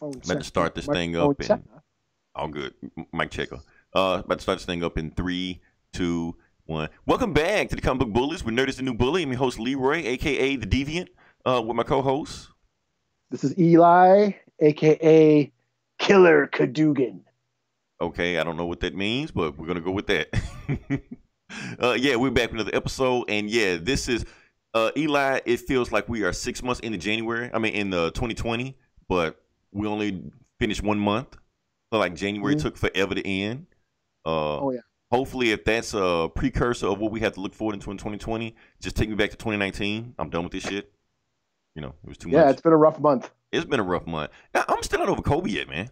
Microphone About to start this thing up and all good. Mike checker. Uh, about to start this thing up in three, two, one. Welcome back to the Comic Book Bullies. We're Nerd is the New Bully. I'm your host Leroy, aka the Deviant, uh, with my co-host. This is Eli, aka Killer Cadogan. Okay, I don't know what that means, but we're gonna go with that. uh, yeah, we're back with another episode, and yeah, this is uh, Eli. It feels like we are six months into January. I mean, in the 2020, but we only finished one month. So like January Mhm. took forever to end. Uh, Oh, yeah. Hopefully, if that's a precursor of what we have to look forward into in 2020, just take me back to 2019. I'm done with this shit. You know, it was too Yeah, much. Yeah, it's been a rough month. it's been a rough month. I'm still not over Kobe yet, man.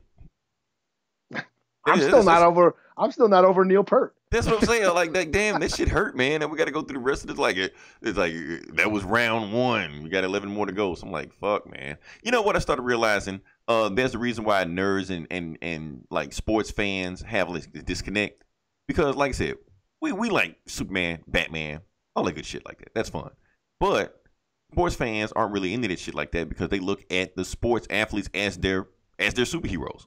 I'm still that's- not over. I'm still not over Neil Peart. That's what I'm saying. Like, that, damn, that shit hurt, man. And we got to go through the rest of this. Like, it, it's like that was round one. We got 11 more to go. So I'm like, fuck, man. You know what? I started realizing uh, there's a reason why nerds and and and like sports fans have this disconnect because, like I said, we we like Superman, Batman, all that good shit like that. That's fun, but sports fans aren't really into that shit like that because they look at the sports athletes as their as their superheroes.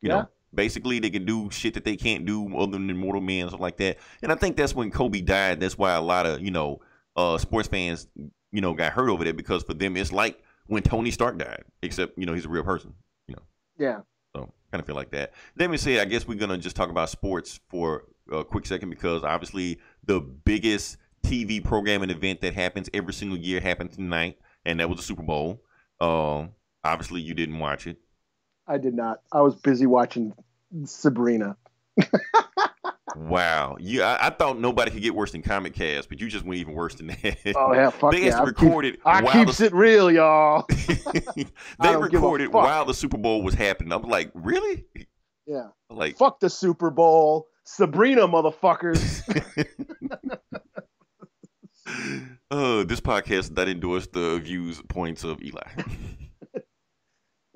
You Yeah. know, basically they can do shit that they can't do other than mortal men and stuff like that. And I think that's when Kobe died. That's why a lot of you know uh, sports fans you know got hurt over that because for them it's like when Tony Stark died, except you know he's a real person. You know, Yeah. so kind of feel like that. Let me say, I guess we're gonna just talk about sports for a quick second because obviously the biggest TV programming event that happens every single year happened tonight, and that was the Super Bowl. Um, obviously you didn't watch it. I did not. I was busy watching Sabrina. Wow, you I, I thought nobody could get worse than Comic Cast, but you just went even worse than that. Oh yeah, fuck they yeah. I keep- recorded I keeps the, it real, y'all. they don't give a recorded while the Super Bowl was happening. I'm like, really? Yeah. Like, Fuck the Super Bowl. Sabrina, motherfuckers. uh, this podcast does not endorse the views points of Eli.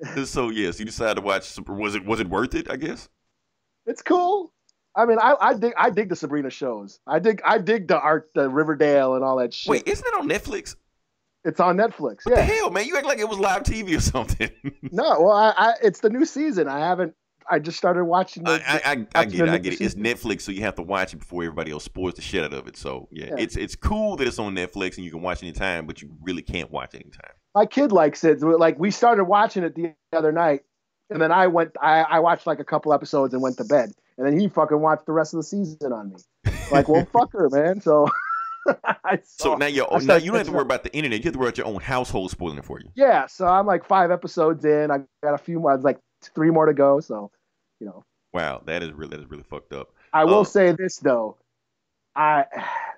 so yes, you decided to watch. Super, was it was it worth it? I guess. it's cool. I mean, I, I dig I dig the Sabrina shows. I dig I dig the art, the Riverdale, and all that shit. Wait, isn't it on Netflix? It's on Netflix. What the hell, man? You act like it was live TV or something. No, well, I, I it's the new season. I haven't. I just started watching. The, I, I, I, I get it. I get it. It's. Netflix, so you have to watch it before everybody else spoils the shit out of it. So yeah, Yeah. it's it's cool that it's on Netflix and you can watch anytime, but you really can't watch anytime. My kid likes it. Like we started watching it the other night, and then I went. I, I watched like a couple episodes and went to bed, and then he fucking watched the rest of the season on me. Like, well, fuck her, man. So. I So now you now you don't have to worry about the internet. You have to worry about your own household spoiling it for you. Yeah, so I'm like five episodes in. I got a few more, I was like three more to go. So, you know, Wow, that is really that is really fucked up. I will Oh. say this though, I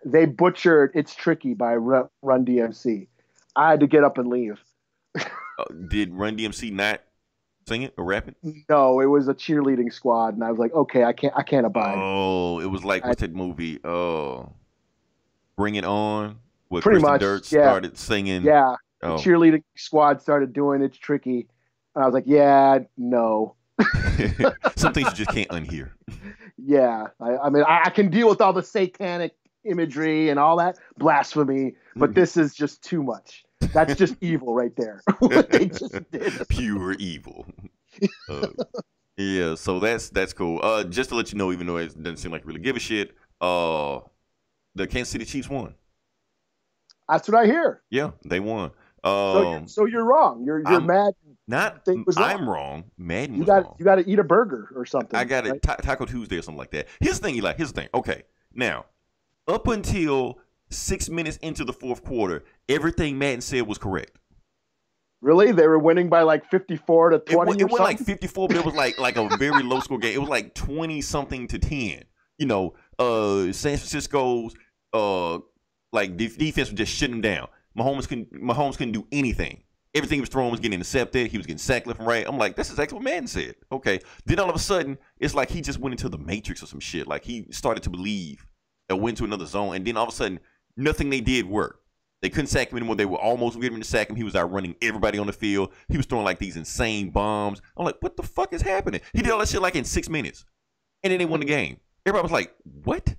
they butchered "It's Tricky" by Run, Run DMC. I had to get up and leave. Uh, did Run DMC not sing it or rap it? No, it was a cheerleading squad, and I was like, okay, I can't, I can't abide. Oh, it was like what's that movie? Oh, Bring It On. Where Pretty Kristen much, Durst yeah. started singing. yeah, Oh. the cheerleading squad started doing "It's Tricky," and I was like, yeah, no, Some things you just can't unhear. yeah. I, I mean, I, I can deal with all the satanic imagery and all that blasphemy, but Mhm. this is just too much. That's just evil right there. what they just did. Pure evil. Uh, yeah, so that's that's cool. Uh, just to let you know, even though it doesn't seem like you really give a shit, uh, the Kansas City Chiefs won. That's what I hear. Yeah, they won. So, Um, you're, so you're wrong. You're you're I'm- mad. not thing was wrong. I'm wrong. Madden You got wrong. you got to eat a burger or something. I got right? Ta- Taco Tuesday or something like that. Here's the thing, Eli. Here's the thing. Okay, now up until six minutes into the fourth quarter, everything Madden said was correct. Really? They were winning by like 54 to 20 wa- it or wasn't like 54, but it was like like a very low score game. It was like 20 something to 10. You know, uh, San Francisco's uh like def- defense was just shutting them down. Mahomes couldn't Mahomes couldn't do anything. Everything he was throwing was getting intercepted. He was getting sacked left and right. I'm like, this is exactly what Madden said. Okay. Then all of a sudden, it's like he just went into the matrix or some shit. Like he started to believe and went to another zone. And then all of a sudden, nothing they did worked. They couldn't sack him anymore. They were almost getting him to sack him. He was out running everybody on the field. He was throwing like these insane bombs. I'm like, what the fuck is happening? He did all that shit like in six minutes. And then they won the game. Everybody was like, what?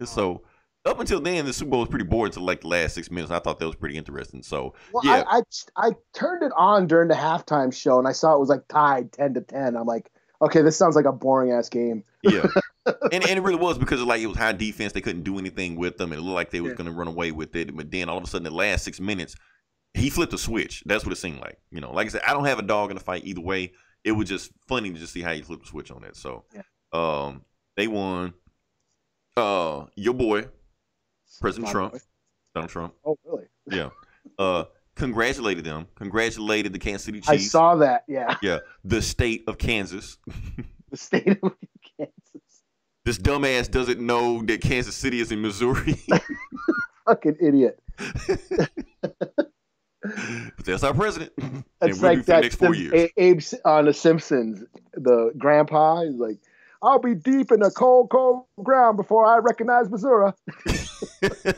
And so up until then, the Super Bowl was pretty boring until like the last six minutes. I thought that was pretty interesting. So Well, yeah, I, I I turned it on during the halftime show and I saw it was like tied ten to ten. I'm like, okay, this sounds like a boring ass game. yeah, and, and it really was because of like it was high defense. They couldn't do anything with them. It looked like they was Yeah. going to run away with it. But then all of a sudden, the last six minutes, he flipped a switch. That's what it seemed like. You know, like I said, I don't have a dog in the fight either way. It was just funny to just see how he flipped the switch on that. So, Yeah. um, they won. Uh, your boy, President My Trump, boy. Donald Trump. Oh, really? Yeah. Uh, congratulated them. Congratulated the Kansas City Chiefs. I saw that. Yeah, yeah, the state of Kansas. the state of Kansas. This dumbass doesn't know that Kansas City is in Missouri. Fucking idiot. but that's our president. It's like that. next four years. A- Abe on The Simpsons, the grandpa is like, "I'll be deep in the cold, cold ground before I recognize Missouri."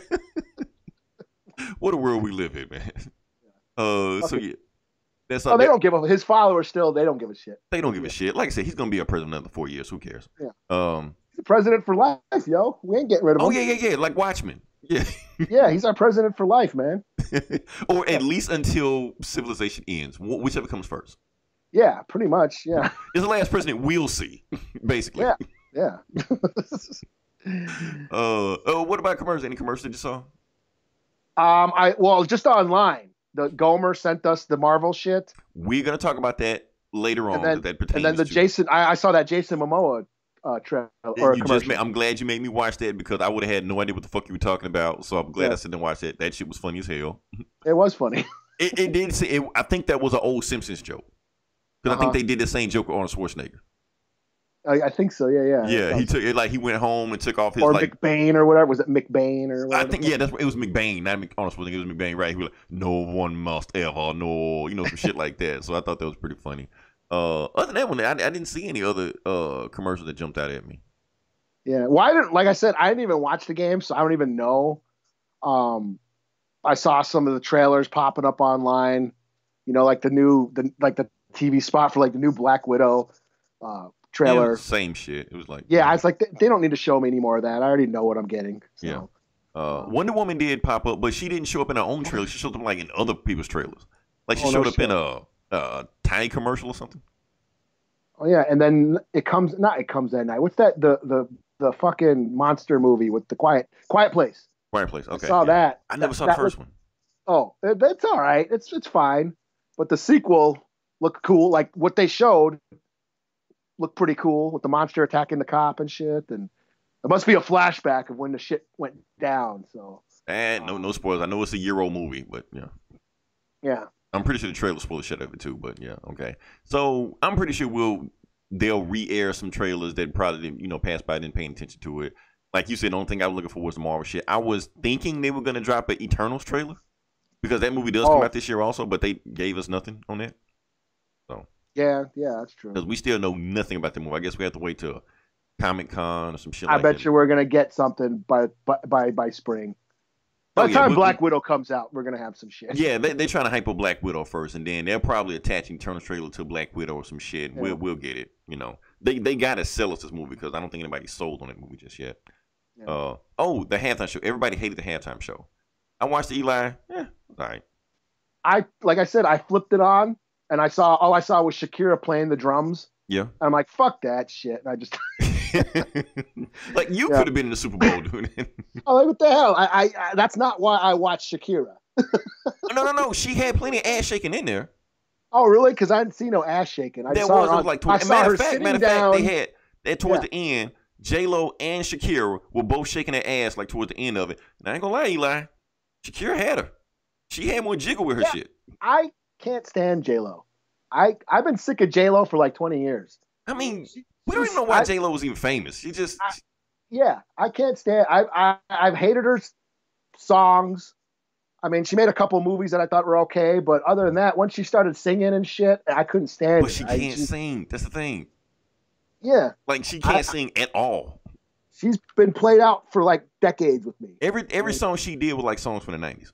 what a world we live in, man. Uh, so yeah, that's Oh, they don't give a. His followers still, they don't give a shit. they don't give a shit. Like I said, he's gonna be a president another four years. Who cares? Yeah. Um. He's president for life, yo. We ain't getting rid of him. Oh yeah, yeah, yeah. Like Watchmen. Yeah. yeah, he's our president for life, man. or at least until civilization ends, wh- whichever comes first. Yeah, pretty much. Yeah, Is the last president we'll see, basically. Yeah. yeah. Uh, oh, what about commercials? Any commercials that you saw? um, I well, just online. The Gomer sent us the Marvel shit, We're gonna talk about that later on. then- that, and then the to. Jason. I, I saw that Jason Momoa uh, trailer or you just made, I'm glad you made me watch that because I would have had no idea what the fuck you were talking about. So I'm glad Yeah. I sit and watched that. That shit was funny as hell. it was funny. It, it did say. It, I think that was an old Simpsons joke because I think Uh-huh. they did the same joke with Arnold Schwarzenegger. I, I think so. Yeah, yeah. Yeah, he took it like he went home and took off his or like. McBain or whatever. Was it McBain or I think yeah, that's what it was McBain, not Mc, Arnold Schwarzenegger. It was McBain, right? He was like, "No one must ever know," you know, some shit like that. So I thought that was pretty funny. Uh, other than that one, I, I didn't see any other uh commercials that jumped out at me. Yeah. Well, I didn't. Like I said, I didn't even watch the game, so I don't even know. Um, I saw some of the trailers popping up online. You know, like the new, the like the TV spot for like the new Black Widow uh, Yeah, trailer. same shit. It was like Yeah, I was like, they, they don't need to show me any more of that. I already know what I'm getting. So. Yeah. Uh, Wonder Woman did pop up, but she didn't show up in her own trailer. She showed up like in other people's trailers. Like she Oh, no showed up shit. in a, a tiny commercial or something. Oh yeah, and then it comes not it comes at night. What's that? The the the fucking monster movie with the quiet quiet place. Fireplace. Okay. I saw yeah. that. I never That- saw the first was- one. Oh, it's all right. It's it's fine, but the sequel looked cool. Like what they showed looked pretty cool with the monster attacking the cop and shit. And it must be a flashback of when the shit went down. So And no, no spoilers. I know it's a year old movie, but yeah. yeah, I'm pretty sure the trailer spoiled the shit out of it too, but yeah, okay. So I'm pretty sure we'll they'll re-air some trailers that probably didn't, you know passed by, didn't pay attention to it. Like you said, the only thing I was looking for was the Marvel shit. I was thinking they were gonna drop an Eternals trailer because that movie does come Oh. out this year also, but they gave us nothing on that yeah, yeah. That's true. because we still know nothing about the movie. I guess we have to wait till Comic Con or some shit. I like bet that. you we're gonna get something by by by, by spring. By Oh, the yeah, time we- Black Widow comes out, we're gonna have some shit. Yeah, they, they're trying to hype up Black Widow first, and then they're probably attaching Eternals trailer to Black Widow or some shit. Yeah. We'll we'll get it. You know, they they gotta sell us this movie because I don't think anybody's sold on that movie just yet. Yeah. Uh oh, the halftime show. Everybody hated the halftime show. I watched the Eli. Yeah, all right. I like I said, I flipped it on and I saw all I saw was Shakira playing the drums. Yeah. And I'm like, fuck that shit. And I just like you Yeah. could have been in the Super Bowl doing it. oh like, what the hell? I, I, I that's not why I watch Shakira. Oh, no, no, no. She had plenty of ass shaking in there. Oh really? Because I didn't see no ass shaking. I There saw was, her on, like I saw matter of fact, matter of fact, they had that towards Yeah. the end. J Lo and Shakira were both shaking their ass like towards the end of it. And I ain't gonna lie, Eli, Shakira had her. She had more jiggle with her Yeah. shit. I can't stand J Lo. I I've been sick of J Lo for like 20 years. I mean, She- we don't even know why J Lo was even famous. She just I- yeah, I can't stand. I, I I've hated her songs. I mean, she made a couple movies that I thought were okay, but other than that, once she started singing and shit, I couldn't stand but it. she can't sing. That's the thing. yeah, Like she can't I- sing at all. she's been played out for like decades with me. Every every Right. song she did was like songs from the nineties.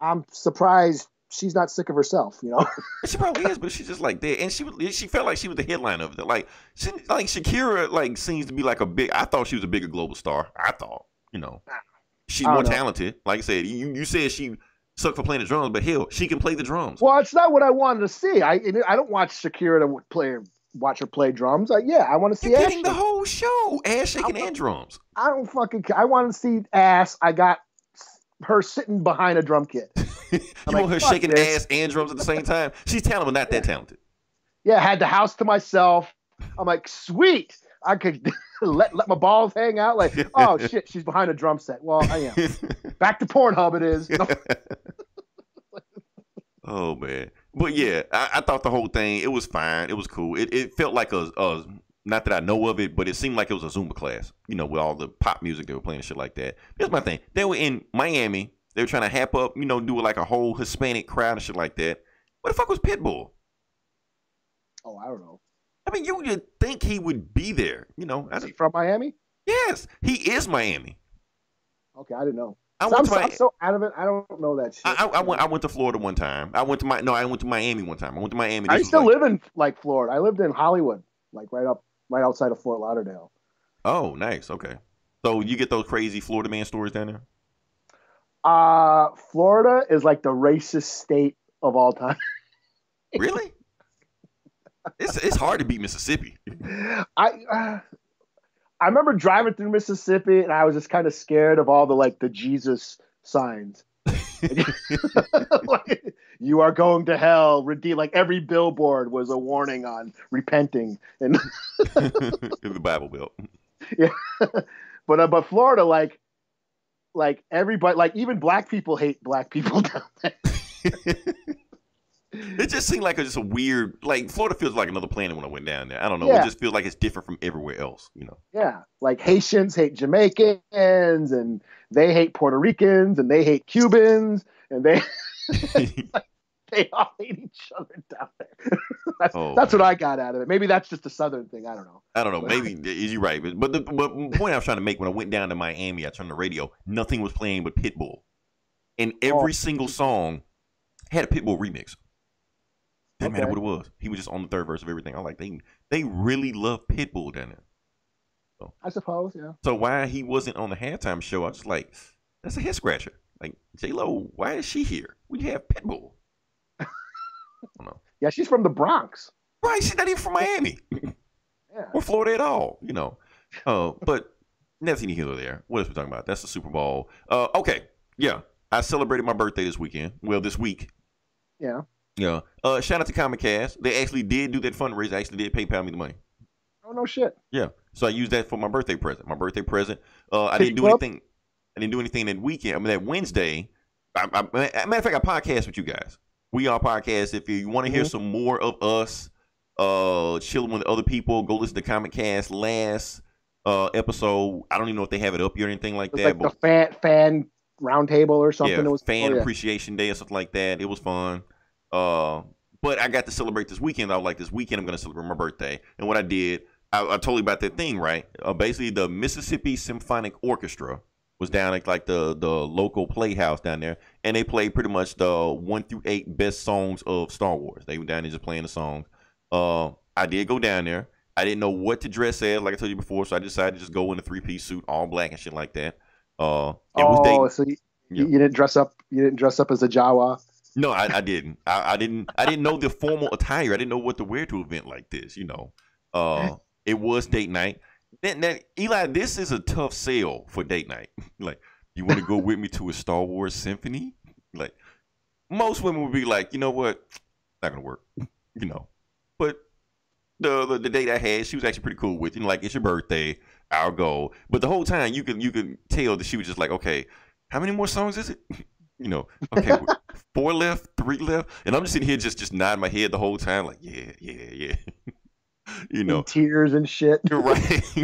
I'm surprised she's not sick of herself. You know, She probably is, but she's just like that. And she she felt like she was the headline of it. Like she, like Shakira like seems to be like a big I thought she was a bigger global star. I thought, you know. she's more know. talented. Like I said, you you said she sucked for playing the drums, but hell, she can play the drums. Well, it's not what I wanted to see. I I don't watch Shakira to play watch her play drums. Like, yeah, I want to see You're getting the whole show, ass shaking and drums. I don't fucking. care. I want to see ass. I got her sitting behind a drum kit. You like, want her shaking this. ass and drums at the same time? She's talented, but not that talented. Yeah, I had the house to myself. I'm like, sweet. I could let let my balls hang out. Like, oh shit, she's behind a drum set. Well, I am. Back to Pornhub. It is. No, oh man, but yeah, I, I thought the whole thing it was fine. It was cool. It, it felt like a, a not that I know of it, but it seemed like it was a Zumba class. You know, with all the pop music they were playing and shit like that. Here's my thing: they were in Miami. They were trying to hap up, you know, do it like a whole Hispanic crowd and shit like that. What the fuck was Pitbull? oh, I don't know. I mean, you would think he would be there. You know, Is he from Miami? yes, he is Miami. Okay, I didn't know. I So went I'm, to so, my, I'm so out of it. I don't know that shit. I, I, I went. I went to Florida one time. I went to my no. I went to Miami one time. I went to Miami. I to like- live in like Florida. I lived in Hollywood, like right up, right outside of Fort Lauderdale. Oh, nice. Okay. So you get those crazy Florida man stories down there? Uh, Florida is like the racist state of all time. Really? it's it's hard to beat Mississippi. I uh, I remember driving through Mississippi and I was just kind of scared of all the like the Jesus signs. Like, you are going to hell. Redeem like every billboard was a warning on repenting. And In the Bible Belt. Yeah, but uh, but Florida like like everybody like even black people hate black people down there. it just seemed like a, just a weird like Florida feels like another planet when I went down there. I don't know. Yeah. It just feels like it's different from everywhere else. You know. Yeah, like Haitians hate Jamaicans, and they hate Puerto Ricans, and they hate Cubans, and they they all hate each other down there. that's, Oh. that's what I got out of it. Maybe that's just a southern thing. I don't know. I don't know. Maybe is you're right, but the, but the point I was trying to make when I went down to Miami, I turned the radio. Nothing was playing but Pitbull, and every Oh. single song had a Pitbull remix. Didn't matter what it was. He was just on the third verse of everything. I'm like, they they really love Pitbull down there. I suppose. Yeah. So why he wasn't on the halftime show? I was just like, that's a head scratcher. Like J Lo, why is she here? We have Pitbull. Yeah, she's from the Bronx. Right? She's not even from Miami Yeah. or Florida at all. You know. Uh, but that's here nor there. What else we talking about? That's the Super Bowl. Uh, okay, yeah. I celebrated my birthday this weekend. Well, this week. Yeah. Yeah. Uh, shout out to Comic Cast. They actually did do that fundraiser. I actually did PayPal me the money. Oh no shit. Yeah. So I used that for my birthday present. My birthday present. Uh, I Did didn't do club? anything. I didn't do anything that weekend. I mean, that Wednesday. I, I, matter of fact, I podcast with you guys. We are podcast. If you want to hear Mhm. some more of us, uh, chilling with other people, go listen to Comic Cast last uh episode. I don't even know if they have it up here or anything like It was that. like the fan fan roundtable or something. yeah, it was fan oh, yeah. appreciation day or something like that. It was fun. Uh, but I got to celebrate this weekend. I was like, this weekend I'm going to celebrate my birthday. And what I did, I, I told you about that thing, right? Uh, basically, the Mississippi Symphonic Orchestra was down at like the the local playhouse down there, and they played pretty much the one through eight best songs of Star Wars. They were down there just playing the songs. Uh, I did go down there. I didn't know what to dress as, like I told you before, so I decided to just go in a three piece suit, all black and shit like that. Uh, it was Oh, so you, Yeah. you didn't dress up. You didn't dress up as a Jawa. No, I, I didn't. I, I didn't. I didn't know the formal attire. I didn't know what to wear to an event like this. You know, uh, it was date night. Then, then Eli, this is a tough sell for date night. like, you want to go with me to a Star Wars symphony? Like, most women would be like, you know what, not gonna work. You know, but the, the the date I had, she was actually pretty cool with. You like it's your birthday, I'll go. But the whole time, you could you could tell that she was just like, okay, how many more songs is it? You know, okay, four left, three left, and I'm just sitting here just just nodding my head the whole time, like yeah, yeah, yeah. you know, tears and shit. you're right.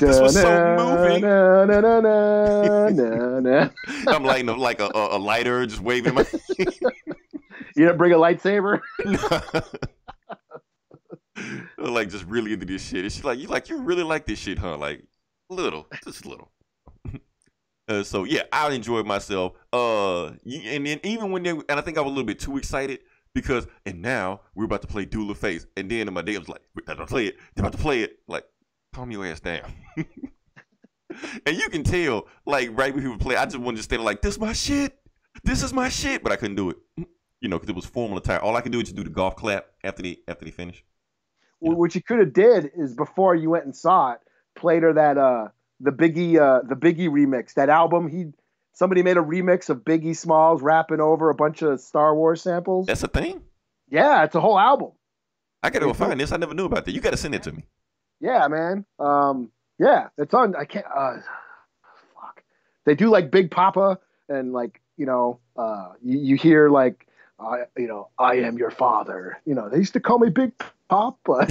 this was so moving. Na, na, na, na, na, na. I'm lighting up like a, a, a lighter, just waving my. You didn't bring a lightsaber? like just really into this shit. And she's like, you like you really like this shit, huh? Like little, just little. Uh, so yeah, I enjoyed myself. Uh, and then even when they, and I think I was a little bit too excited because, and now we're about to play Duel of Fates, and then in my day I was like, we're about to play it, they're about to play it. Like, calm your ass down. and you can tell, like right when he would play, I just wanted to stand there like, "This is my shit. This is my shit," but I couldn't do it. You know, because it was formal attire. All I could do is just do the golf clap after they after they finish. Well, What you could have did is before you went and saw it, played her that uh the Biggie uh the Biggie remix. That album he somebody made a remix of Biggie Smalls rapping over a bunch of Star Wars samples. That's a thing. Yeah, it's a whole album. I gotta go It's find this. I never knew about that. You gotta send it to me. Yeah, man. Um, yeah, it's on. I can't. Uh, fuck. They do like Big Papa and like you know, uh, you, you hear like, I you know, I am your father. You know, they used to call me Big Papa.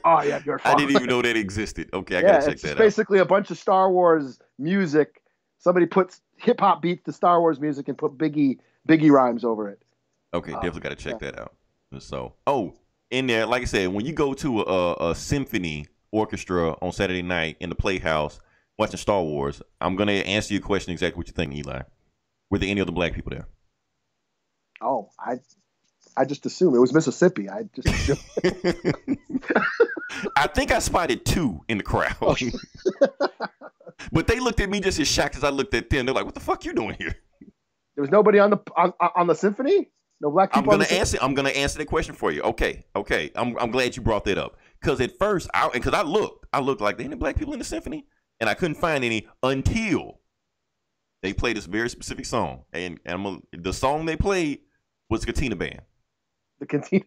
I am your I didn't even know that existed. Okay, I yeah, gotta check that out. basically a bunch of Star Wars music. Somebody puts hip hop beats to Star Wars music and put Biggie Biggie rhymes over it. Okay, Uh, definitely gotta check that out. So, oh, in there, like I said, when you go to a, a symphony orchestra on Saturday night in the Playhouse watching Star Wars, I'm gonna answer your question exactly what you think, Eli. Were there any other black people there? Oh, I I just assumed it was Mississippi. I just. I think I spotted two in the crowd. But they looked at me just as shocked as I looked at them. They're like, "What the fuck you doing here?" there was nobody on the on, on the symphony. No black people. I'm gonna the answer. I'm gonna answer that question for you. Okay, okay. I'm I'm glad you brought that up because at first, I because I looked, I looked like there any black people in the symphony, and I couldn't find any until they played this very specific song, and, and I'm a- the song they played was the Cantina Band the canteen.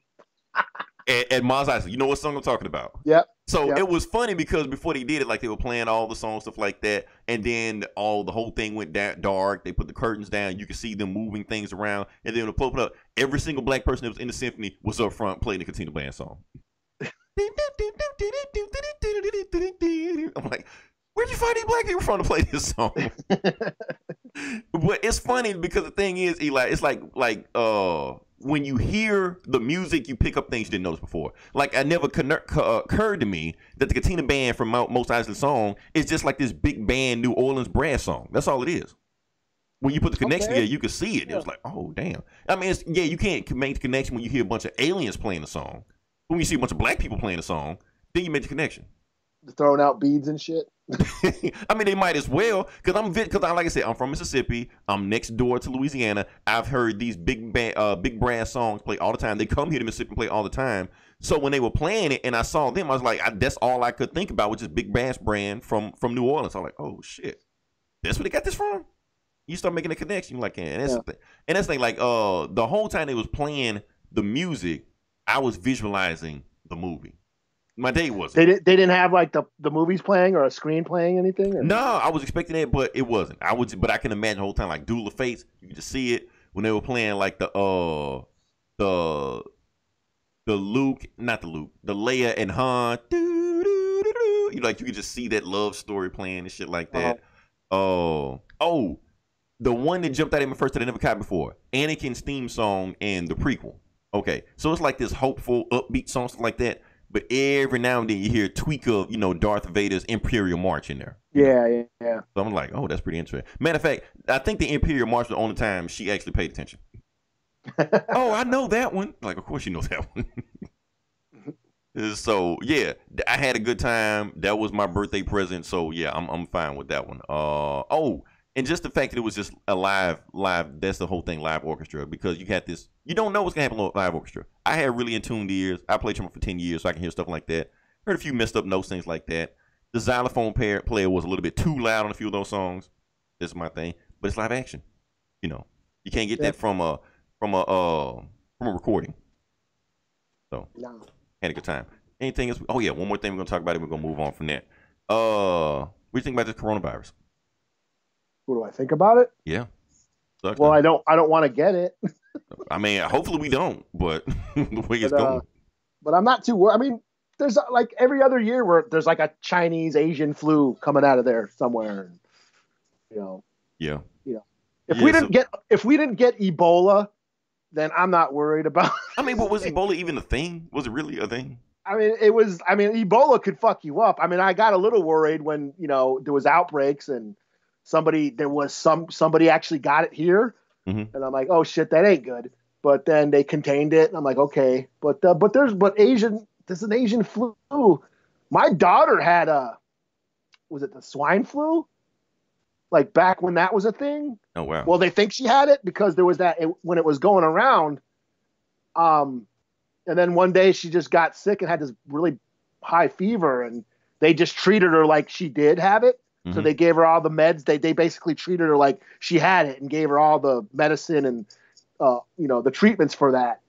At, at Mos Eisley. You know what song I'm talking about? Yep. So Yep. it was funny because before they did it, like they were playing all the songs, stuff like that, and then all the whole thing went da- dark. They put the curtains down. You could see them moving things around, and then when it popped up, every single black person that was in the symphony was up front playing the Cantina Band song. I'm like, where'd you find these black people from to play this song? but it's funny because the thing is, Eli, it's like like uh when you hear the music, you pick up things you didn't notice before. Like I never cu- uh, occurred to me that the Cantina Band from Mount Mos Eisley song is just like this big band New Orleans brass song. That's all it is. When you put the connection Okay. together, you can see it. It was like, oh damn. I mean, it's, yeah, you can't make the connection when you hear a bunch of aliens playing the song. When you see a bunch of black people playing the song, then you make the connection. throwing out beads and shit. I mean, they might as well, because I'm because I like I said, I'm from Mississippi. I'm next door to Louisiana. I've heard these big band, uh, big brass songs play all the time. They come here to Mississippi and play all the time. So when they were playing it, and I saw them, I was like, I, that's all I could think about, which is big brass brand from from New Orleans. I'm like, oh shit, that's where they got this from. You start making a connection, like, and that's Yeah. the thing. and that's the thing. Like, uh, the whole time they was playing the music, I was visualizing the movie. My day wasn't. They didn't. They didn't have like the the movies playing or a screen playing anything. Or? No, I was expecting that, but it wasn't. I was, but I can imagine the whole time like Duel of Fates. You could just see it when they were playing like the uh the the Luke, not the Luke, the Leia and Han. doo, doo, doo. You like you could just see that love story playing and shit like that. Oh, oh, the one that jumped out at me first that I never caught before, Anakin's theme song and the prequel. Okay, so it's like this hopeful, upbeat song, stuff like that. But every now and then you hear a tweak of you know Darth Vader's Imperial March in there. Yeah, yeah, yeah. So I'm like, oh, that's pretty interesting. Matter of fact, I think the Imperial March was the only time she actually paid attention. oh, I know that one. Like, of course you know that one. so yeah, I had a good time. That was my birthday present. So yeah, I'm I'm fine with that one. Uh oh, and just the fact that it was just a live live. That's the whole thing, live orchestra. Because you had this, you don't know what's gonna happen with live orchestra. I had really in tuned ears. I played trumpet for ten years, so I can hear stuff like that. Heard a few messed up notes, things like that. The xylophone pair, player was a little bit too loud on a few of those songs. That's my thing. But it's live action. You know, you can't get Yeah. that from a from a uh, from a recording. No. Had a good time. Anything else? Oh yeah, one more thing we're gonna talk about it. We're gonna move on from that. Uh, what do you think about this coronavirus? What do I think about it? Yeah. Well. I don't. I don't want to get it, I mean, hopefully we don't, but the way it's But, uh, going, but I'm not too worried. I mean, there's uh, like every other year where there's like a Chinese Asian flu coming out of there somewhere. And, You know, yeah. You know, if Yeah, we didn't get if we didn't get Ebola, then I'm not worried about. I mean, but was Ebola even a thing? Was it really a thing? I mean, it was. I mean, Ebola could fuck you up. I mean, I got a little worried when you know there was outbreaks and somebody there was some somebody actually got it here, Mhm. and I'm like, oh shit, that ain't good. But then they contained it, and I'm like, okay. But uh, but there's but Asian. There's an Asian flu. My daughter had a was it the swine flu? Like back when that was a thing. Oh wow. Well, they think she had it because there was that it, when it was going around. Um, and then one day she just got sick and had this really high fever, and they just treated her like she did have it. So Mhm. they gave her all the meds. They they basically treated her like she had it and gave her all the medicine and uh, you know the treatments for that.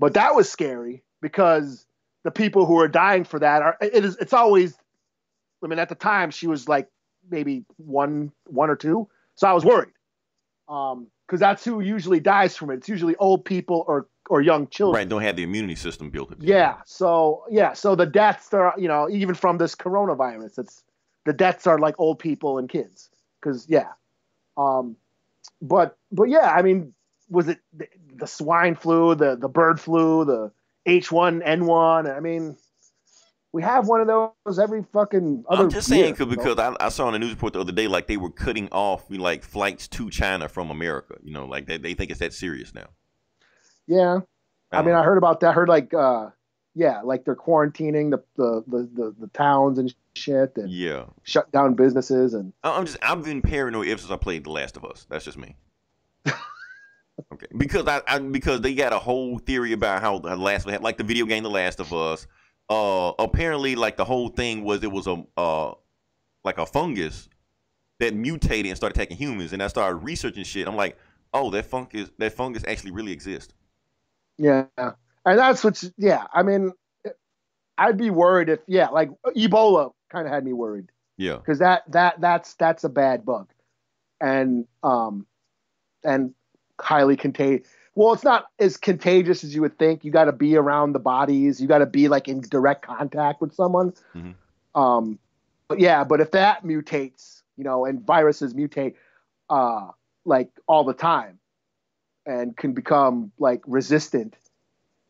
But that was scary because the people who are dying for that are it is it's always. I mean, at the time she was like maybe one one or two, so I was worried. Um, because that's who usually dies from it. It's usually old people or or young children. right, don't have the immunity system built up. Yeah. So yeah. So the deaths are you know even from this coronavirus, it's the deaths are like old people and kids. Because yeah. Um, but but yeah, I mean, was it the, the swine flu, the the bird flu, the H one N one? I mean, we have one of those every fucking. Other I'm just saying year, because I, I saw on the news report the other day like they were cutting off like flights to China from America. You know, like they, they think it's that serious now. yeah. I mean, don't I heard about that. I heard like, uh, yeah, like they're quarantining the the the, the, the towns and shit and yeah. shut down businesses and I'm just I've been paranoid ever since I played The Last of Us. That's just me. okay, because I, I because they got a whole theory about how the last of like the video game The Last of Us. Uh, apparently, like the whole thing was it was a uh like a fungus that mutated and started attacking humans, and I started researching shit. I'm like, oh, that fungus that fungus actually really exists. Yeah, and that's what's yeah. I mean, I'd be worried if yeah, like Ebola kind of had me worried Yeah, because that that that's that's a bad bug, and um, and highly contagious. Well, it's not as contagious as you would think. You got to be around the bodies. You got to be like in direct contact with someone. Mhm. Um, but yeah, but if that mutates, you know, and viruses mutate, uh, like all the time, and can become like resistant,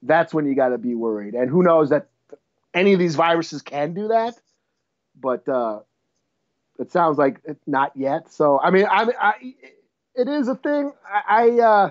that's when you got to be worried. And who knows that any of these viruses can do that, but uh, it sounds like it, not yet. So I mean, I, I it is a thing. I I, uh,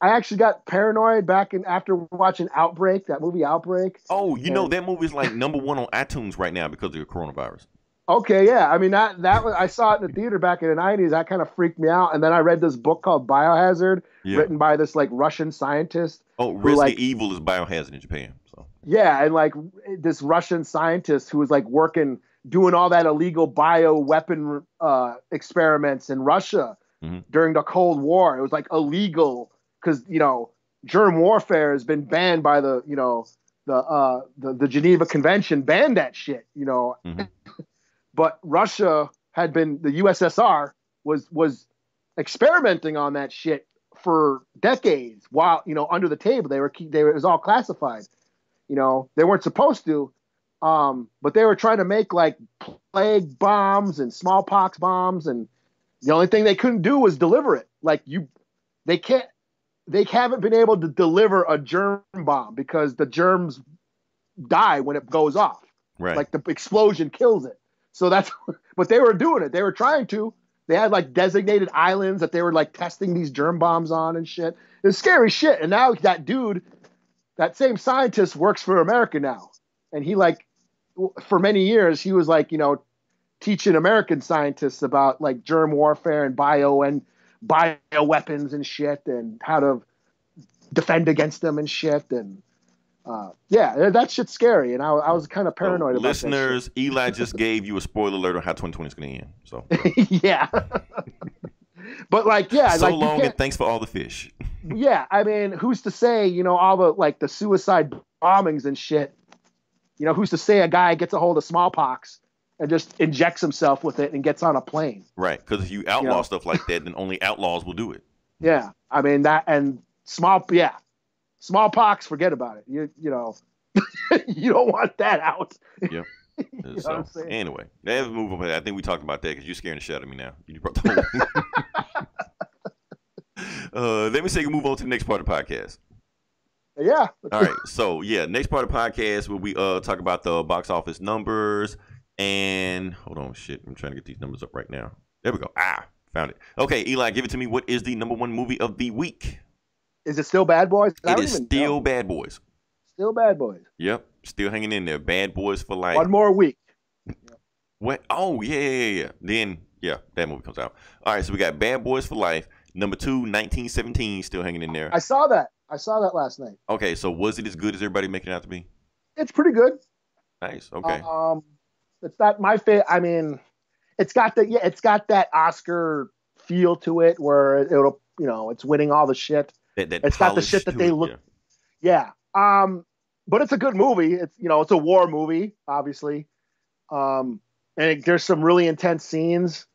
I actually got paranoid back in after watching Outbreak, that movie Outbreak. Oh, you know And- that movie's like number one on iTunes right now because of the coronavirus. Okay, yeah. I mean that that was I saw it in the theater back in the nineties. That kind of freaked me out. And then I read this book called Biohazard, Yeah. written by this like Russian scientist. Oh, Resident like- Evil is biohazard in Japan. So Yeah, and like this Russian scientist who was like working, doing all that illegal bio weapon uh, experiments in Russia Mhm. during the Cold War. It was like illegal because you know germ warfare has been banned by the you know the uh, the, the Geneva Convention banned that shit. You know, Mhm. But Russia had been the USSR was was experimenting on that shit for decades while you know under the table they were they were, it was all classified you know they weren't supposed to um but they were trying to make like plague bombs and smallpox bombs and the only thing they couldn't do was deliver it like you they can't they haven't been able to deliver a germ bomb because the germs die when it goes off right. like the explosion kills it. So that's but they were doing it. They were trying to. They had like designated islands that they were like testing these germ bombs on and shit. It's scary shit. And now that dude, that same scientist works for America now. And he like for many years he was like, you know, teaching American scientists about like germ warfare and bio and bio weapons and shit and how to defend against them and shit and uh, yeah, that shit's scary, and I, I was kind of So, paranoid about that shit. listeners, Eli just gave you a spoiler alert on how 2020 is going to end. So, yeah. but like, yeah, so like long and thanks for all the fish. yeah. I mean, who's to say? You know, all the like the suicide bombings and shit. You know, who's to say a guy gets a hold of smallpox and just injects himself with it and gets on a plane? Right. Because if you outlaw Yeah. stuff like that, then only outlaws will do it. Yeah, I mean that and small. Yeah, smallpox. Forget about it. You you know, you don't want that out. Yeah. you know so, what I'm saying? anyway, let's move on. I think we talked about that because you're scaring the shit out of me now. You brought the uh, let me say, we move on to the next part of the podcast. Yeah. All right. So yeah, next part of the podcast where we uh talk about the box office numbers and hold on, shit. I'm trying to get these numbers up right now. There we go. Ah, found it. Okay, Eli, give it to me. What is the number one movie of the week? Is it still Bad Boys? It is still know. Bad Boys. still Bad Boys. Yep, still hanging in there. Bad Boys for life. One more week. What? Oh yeah, yeah, yeah, yeah. Then yeah, that movie comes out. All right, so we got Bad Boys for Life. Number two, 1917, still hanging in there. I saw that. I saw that last night. Okay, so was it as good as everybody making it out to be? It's pretty good. Nice. Okay. Um, it's not my favorite. I mean, it's got the yeah, it's got that Oscar feel to it where it'll you know it's winning all the shit. That, that it's got the shit that they it, look- yeah. Yeah. Um, but it's a good movie. It's you know it's a war movie, obviously. Um, and it, there's some really intense scenes.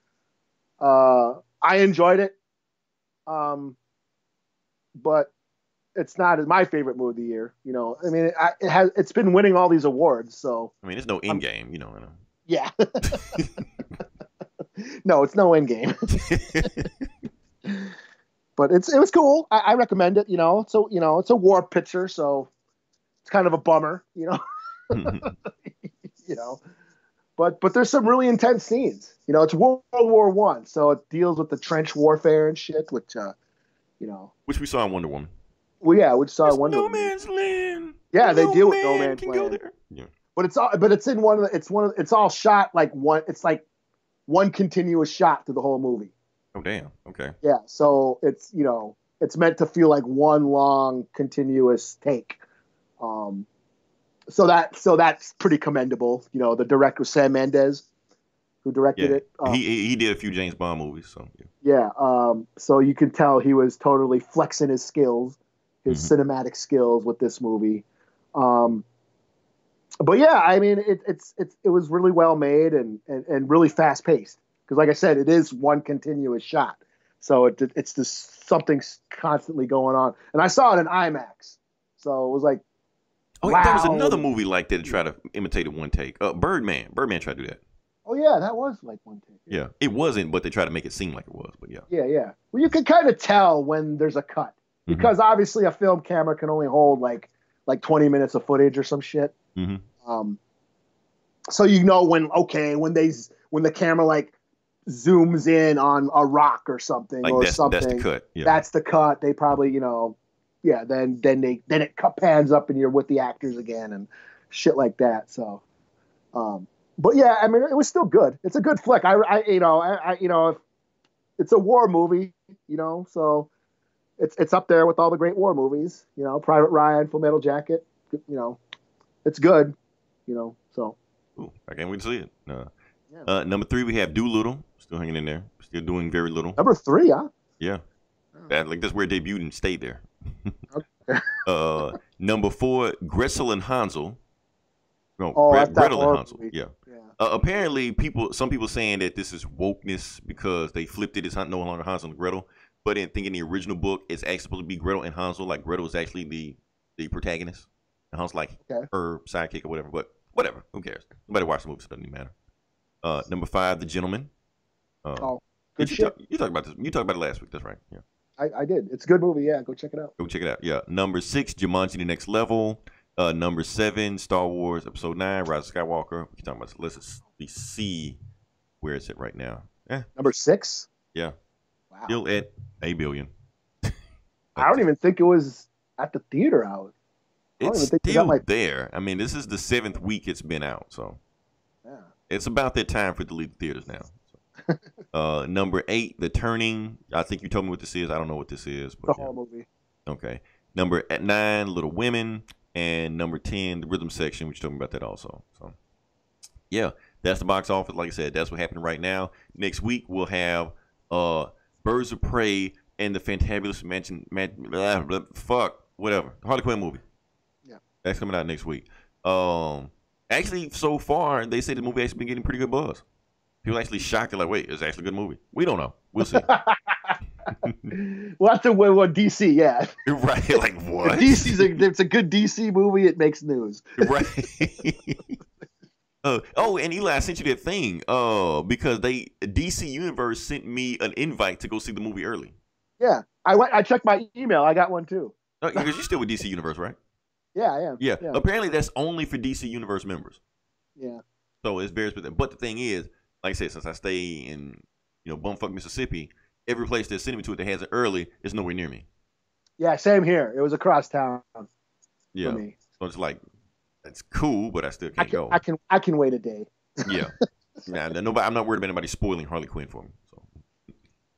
Uh, I enjoyed it. Um, but it's not my favorite movie of the year. You know, I mean, it, I, it has it's been winning all these awards, so I mean, there's no end game, you know. you know. yeah. no, it's no end game. but it's it was cool. I, I recommend it. You know, so you know it's a war picture, so it's kind of a bummer. You know, you know, but but there's some really intense scenes. You know, it's World War One, so it deals with the trench warfare and shit, which uh, you know, Which we saw in Wonder Woman. well, yeah, which saw There's Wonder no Woman. man's land. Yeah, they No deal with no man man's can go land. there. Yeah. But it's all but it's in one of the it's one of it's all shot like one it's like one continuous shot through the whole movie. Oh damn. Okay. Yeah, so it's you know it's meant to feel like one long continuous take. Um, so that so that's pretty commendable. You know, the director Sam Mendes, who directed Yeah. it. Um, he he did a few James Bond movies, so yeah. yeah, um, so you can tell he was totally flexing his skills, his Mm-hmm. cinematic skills with this movie. Um, but yeah, I mean, it, it's it's it was really well made and and, and really fast paced because, like I said, it is one continuous shot, so it it's just something constantly going on. And I saw it in IMAX, so it was like, Oh, there was another movie like that to try to imitate a one take. Uh, Birdman. Birdman tried to do that. oh yeah, that was like one take. Yeah, it wasn't, but they tried to make it seem like it was. But yeah, Yeah, yeah. Well, you can kind of tell when there's a cut Mhm. because obviously a film camera can only hold like like 20 minutes of footage or some shit. Mhm. Um, so you know when okay when they when the camera like zooms in on a rock or something like or that's something. that's the cut. Yeah, That's the cut. They probably you know, yeah. Then then they then it cut pans up and you're with the actors again and shit like that. So, um, but yeah, I mean it was still good. It's a good flick. I, I you know I, I you know it's a war movie, you know, so it's it's up there with all the great war movies. You know, Private Ryan, Full Metal Jacket. You know, it's good. You know, so Ooh, I can't wait to see it. Yeah. uh, number three, we have Doolittle, still hanging in there, still doing very little. number three, huh? Yeah, that like that's where it debuted and stayed there. Okay. uh, number four, Gretel and Hansel. No, Oh, Gre- Gretel and Hansel. movie. Yeah. Yeah. Uh, apparently, people, some people saying that this is wokeness because they flipped it. It's not no longer Hansel and Gretel. But in thinking the original book, it's actually supposed to be Gretel and Hansel. Like Gretel is actually the the protagonist, and Hansel's like Okay. her sidekick or whatever. But whatever, who cares? Nobody watched the movie, so it doesn't even matter. Uh, number five, The Gentleman. Uh, Oh, good you, shit. talk, you talked about this. You talked about it last week. That's right. Yeah. I, I did. It's a good movie. Yeah, go check it out. Go check it out. Yeah. Number six, Jumanji: The Next Level. Uh, number seven, Star Wars Episode Nine, Rise of Skywalker. You talking about? Let's see where it's at right now. Yeah, Number six. Yeah. Wow. still at a billion. I don't even think it was at the theater out. I It's even think they got still my- there. I mean, this is the seventh week it's been out, so Yeah. it's about that time for it to leave the theaters now. Uh, number eight, The Turning. I think you told me what this is. I don't know what this is, The but yeah. whole movie. Okay. Number at nine, Little Women, and number ten, the rhythm section, which you told me about that also. So, yeah, that's the box office. Like I said, that's what happened right now. Next week we'll have uh Birds of Prey and the Fantabulous Mansion. Man, blah, blah, fuck, whatever. Harley Quinn movie. Yeah. that's coming out next week. Um, actually, so far they say the movie actually been getting pretty good buzz. People actually shocked. They're like, wait, it's actually a good movie. We don't know. We'll see. well, that's a what, what DC. Yeah, right? Like what? if DC's a, it's a good DC movie, it makes news. right. uh, oh, and Eli, I sent you that thing. Uh, because they DC Universe sent me an invite to go see the movie early. Yeah, I went. I checked my email. I got one too. Because you're still with DC Universe, right? Yeah, I am. Yeah. Yeah. Apparently, that's only for DC Universe members. Yeah. So it's with them. But the thing is, like I said, since I stay in you know bumfuck Mississippi, every place they're sending me to it that has it early is nowhere near me. Yeah, same here. It was across town Yeah. for me. So it's like it's cool, but I still can't can, go. I can, I can wait a day. Yeah. nah, nobody. I'm not worried about anybody spoiling Harley Quinn for me. So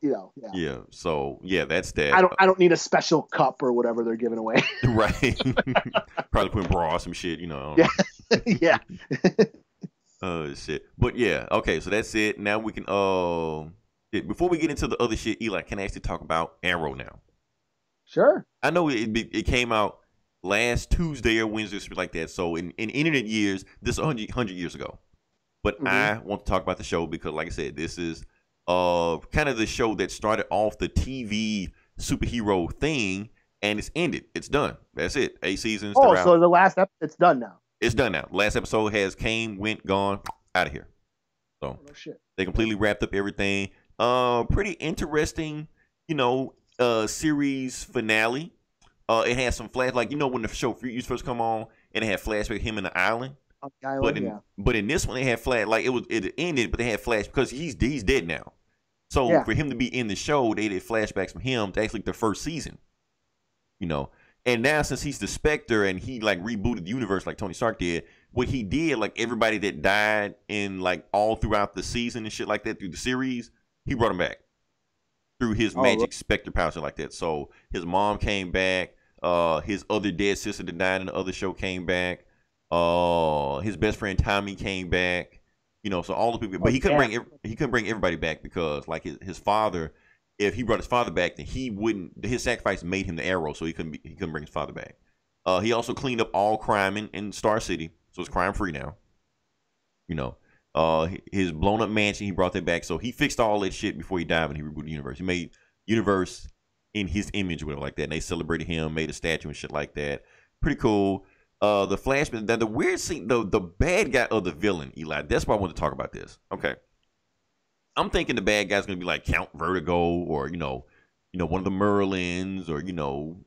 You know, yeah. yeah, so yeah, that's that. I don't. I don't need a special cup or whatever they're giving away. right. Probably putting bra or some shit. You know. Yeah. yeah. Oh shit. But yeah, okay, so that's it. Now we can uh before we get into the other shit, Eli, can I actually talk about Arrow now? Sure. I know it it came out last Tuesday or Wednesday or something like that. So in, in internet years, this is 100, 100 years ago. But Mhm. I want to talk about the show because, like I said, this is uh kind of the show that started off the TV superhero thing, and it's ended. It's done. That's it. Eight seasons. Oh, throughout. so the last episode, it's done now. It's done now. Last episode has came, went, gone, out of here. So Oh, they completely wrapped up everything. Uh, pretty interesting, you know, uh, series finale. Uh, it had some flash, like you know when the show used first come on, and it had flashback him in the island. On the island, But in yeah. but in this one, they had flash like it was it ended, but they had flash because he's he's dead now. So Yeah. for him to be in the show, they did flashbacks from him to actually the first season. You know, and now since he's the Spectre and he like rebooted the universe like Tony Stark did, what he did like everybody that died in like all throughout the season and shit like that through the series, he brought them back through his Oh, magic really? Spectre power shit like that. So his mom came back. Uh, his other dead sister that died in the other show came back. Uh, his best friend Tommy came back. You know, so all the people, but Oh, he couldn't bring he couldn't bring everybody back because like his, his father, if he brought his father back, then he wouldn't. His sacrifice made him the arrow, so he couldn't be, he couldn't bring his father back. Uh, he also cleaned up all crime in, in Star City, so it's crime free now. You know, uh, his blown up mansion, he brought that back, so he fixed all that shit before he died when he rebooted the universe. He made universe in his image, whatever like that. And they celebrated him, made a statue and shit like that. Pretty cool. Uh, the Flashman, the, the weird scene, the the bad guy of the villain, Eli. That's why I wanted to talk about this. Okay, I'm thinking the bad guy's gonna be like Count Vertigo, or you know, you know, one of the Merlyns, or you know,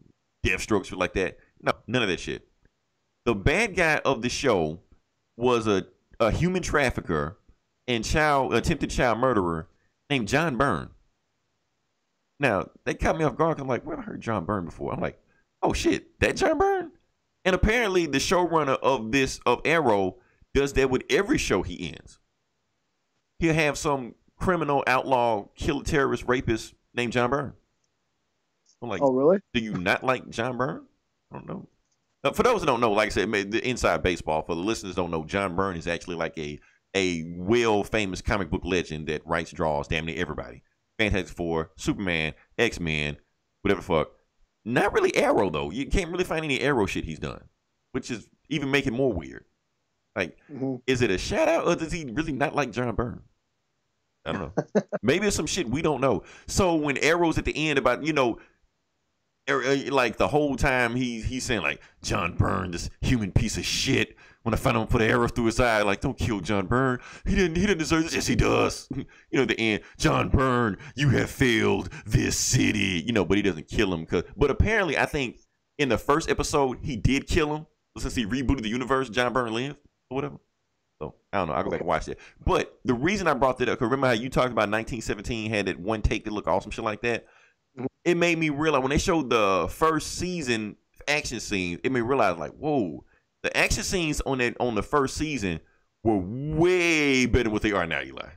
Deathstroke, shit like that. No, none of that shit. The bad guy of the show was a a human trafficker and child attempted child murderer named John Byrne. Now they caught me off guard. I'm like, where I heard John Byrne before? I'm like, oh shit, that John Byrne. And apparently, the showrunner of this of Arrow does that with every show he ends. He'll have some criminal, outlaw, killer, terrorist, rapist named John Byrne. I'm like, Oh, really? do you not like John Byrne? I don't know. Uh, for those that don't know, like I said, the inside baseball. For the listeners don't know, John Byrne is actually like a a well famous comic book legend that writes draws damn near everybody. Fantastic Four, Superman, X Men, whatever the fuck. Not really Arrow though. You can't really find any Arrow shit he's done, which is even make it more weird. Like, hmm is it a shout out or does he really not like John Byrne? I don't know. Maybe it's some shit we don't know. So when Arrow's at the end about you know, er- uh, like the whole time he he's saying like John Byrne, this human piece of shit. When I find him put an arrow through his eye, like don't kill John Byrne. He didn't. He didn't deserve this. Yes, he does. you know, at the end, John Byrne, you have failed this city. You know, but he doesn't kill him. Cause, but apparently, I think in the first episode he did kill him. Since he rebooted the universe, John Byrne lived or whatever. I don't know. I'll go back and watch that. But the reason I brought that up, 'cause remember how you talked about 1917 had that one take that looked awesome, shit like that. It made me realize when they showed the first season action scenes, it made me realize like, whoa, the action scenes on that on the first season were way better than what they are now, Eli.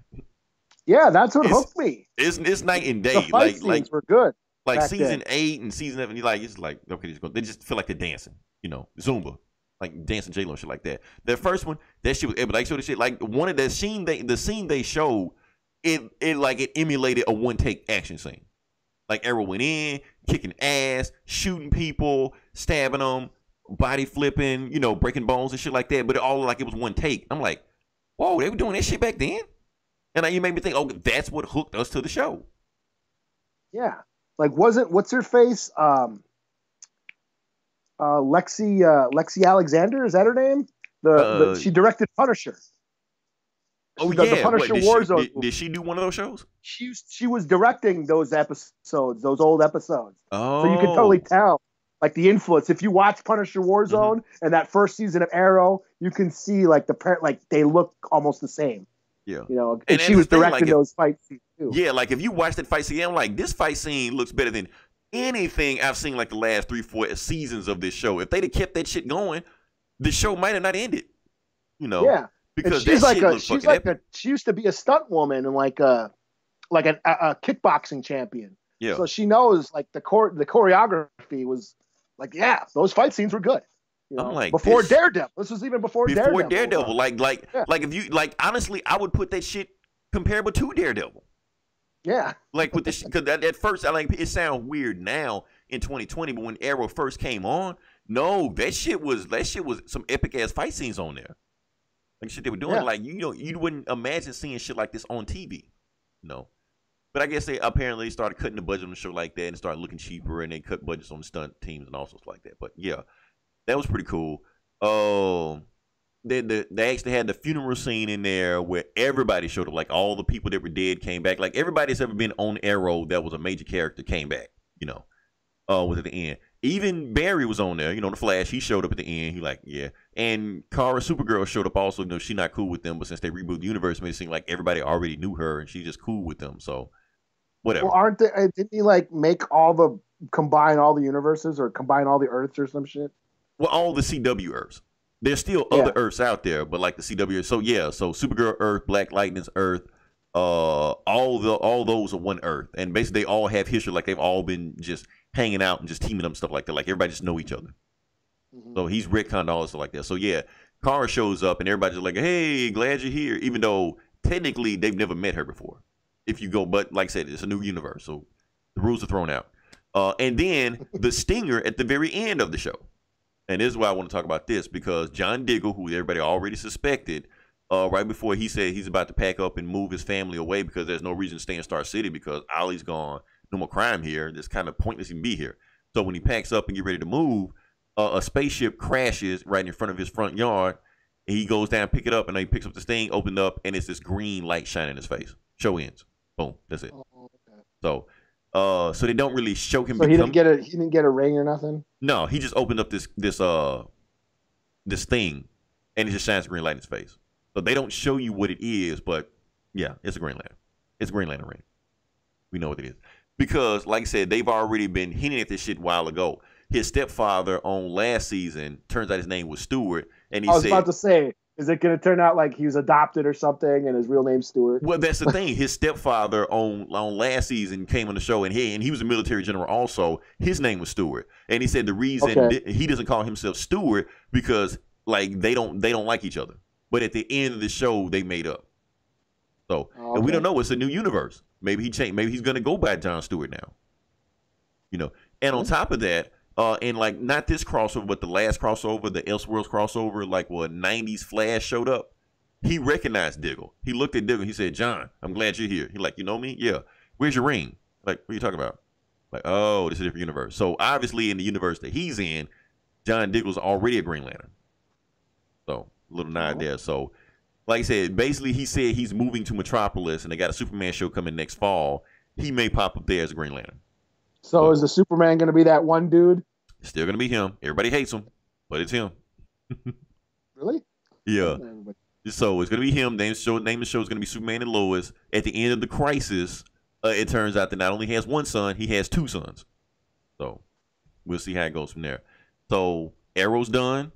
Yeah, that's what It's- hooked me. It's it's night and day. The fight Like scenes like were good. like season then. eight and season seven, you like it's like okay, just go. They just feel like they're dancing, you know, Zumba, like dancing J Lo shit like that. The first one, that shit was, able like show the shit like one of the scene they the scene they showed, it it like it emulated a one take action scene. Like Arrow went in, kicking ass, shooting people, stabbing them, body flipping, you know, breaking bones and shit like that. But it all like it was one take. I'm like, whoa, they were doing that shit back then. And you made me think, oh, that's what hooked us to the show. Yeah. Like wasn't what's her face? Um uh Lexi uh Lexi Alexander, is that her name? The, Uh, the she directed Punisher. Oh The- the Punisher what, did, Warzone she, did, did she do one of those shows? She she was directing those episodes, those old episodes. Oh, So you can totally tell like the influence. If you watch Punisher Warzone Mm-hmm. and that first season of Arrow, you can see like the par- like they look almost the same. Yeah. You know, and, And she was thing, directing like, those fight scenes too. Yeah, like if you watch that fight scene, I'm like, this fight scene looks better than anything I've seen like the last three, four seasons of this show. If they'd have kept that shit going, the show might have not ended. You know, Yeah. because she's that like a she's like epic. a she used to be a stunt woman and like a like a, a, a kickboxing champion. yeah. So she knows like the core the choreography was like yeah those fight scenes were good. You I'm know? like, before this- Daredevil. This was even before, Daredevil. before Daredevil. Daredevil, like like Yeah. like if you like honestly, I would put that shit comparable to Daredevil. Yeah, Like with this, because at, at first I like it sounds weird now in 2020, but when Arrow first came on, no, that shit was that shit was some epic ass fight scenes on there. Like shit they were doing, Yeah. like you know, you wouldn't imagine seeing shit like this on TV. No, but I guess they apparently started cutting the budget on the show like that and started looking cheaper, and they cut budgets on the stunt teams and all sorts like that. But yeah, that was pretty cool. Um, they, they they actually had the funeral scene in there where everybody showed up, like all the people that were dead came back. Like everybody that's ever been on Arrow that was a major character came back. You know, uh, was at the end. Even Barry was on there. You know, the Flash. He showed up at the end. He like, yeah. And Kara Supergirl showed up also. You know, she's not cool with them, but since they rebooted the universe, it made it seem like everybody already knew her, and she's just cool with them. So, whatever. well, aren't they? uh, Didn't he like make all the combine all the universes or combine all the Earths or some shit? Well, all the CW Earths. There's still Yeah. other Earths out there, but like the CW. So yeah, so Supergirl Earth, Black Lightning's Earth, uh, all the all those are one Earth, and basically they all have history. Like they've all been just hanging out and just teaming up and stuff like that. Like everybody just know each other. Mhm. So he's retconned all stuff like that. So yeah, Kara shows up and everybody's like, "Hey, glad you're here," even though technically they've never met her before. If you go, but like I said, it's a new universe, so the rules are thrown out. Uh, and then the stinger at the very end of the show, and this is why I want to talk about this because John Diggle, who everybody already suspected, uh, right before he said he's about to pack up and move his family away because there's no reason to stay in Star City because Ollie's gone, no more crime here. It's kind of pointless to be here. So when he packs up and get ready to move, uh, a spaceship crashes right in front of his front yard. And he goes down, pick it up, and then he picks up this thing, opened up, and it's this green light shining in his face. Show ends. Boom. That's it. Oh. So, uh, so they don't really show him. So he didn't get a he didn't get a ring or nothing. no, he just opened up this this uh this thing, and it just shines green light in his face. So they don't show you what it is, but yeah, it's a Green Lantern. It's a Green Lantern ring. We know what it is because, like I said, they've already been hinting at this shit a while ago. His stepfather on last season turns out his name was Stewart, and he I was said, about to say, is it going to turn out like he was adopted or something, and his real name's Stewart? Well, that's the thing. His stepfather on on last season came on the show, and he and he was a military general also. His name was Stewart, and he said the reason Okay. that he doesn't call himself Stewart because like they don't they don't like each other. But at the end of the show, they made up. So and we don't know. It's a new universe. Maybe he changed. Maybe he's gonna go by John Stewart now. You know, and on hmm. top of that, uh, and like not this crossover, but the last crossover, the Elseworlds crossover, like what '90s Flash showed up. He recognized Diggle. He looked at Diggle. He said, "John, I'm glad you're here." He like, "You know me? Yeah. Where's your ring? Like, what are you talking about?" Like, "Oh, this is a different universe." So obviously, in the universe that he's in, John Diggle's already a Green Lantern. So little nod there. So, like I said, basically, he said he's moving to Metropolis, and they got a Superman show coming next fall. He may pop up there as a Green Lantern. So is the Superman going to be that one dude? Still gonna be him. Everybody hates him, but it's him. Really? Yeah. So it's gonna be him. Name show name the show is gonna be Superman and Lois. At the end of the crisis, uh, it turns out that not only has one son, he has two sons. So we'll see how it goes from there. So Arrow's done.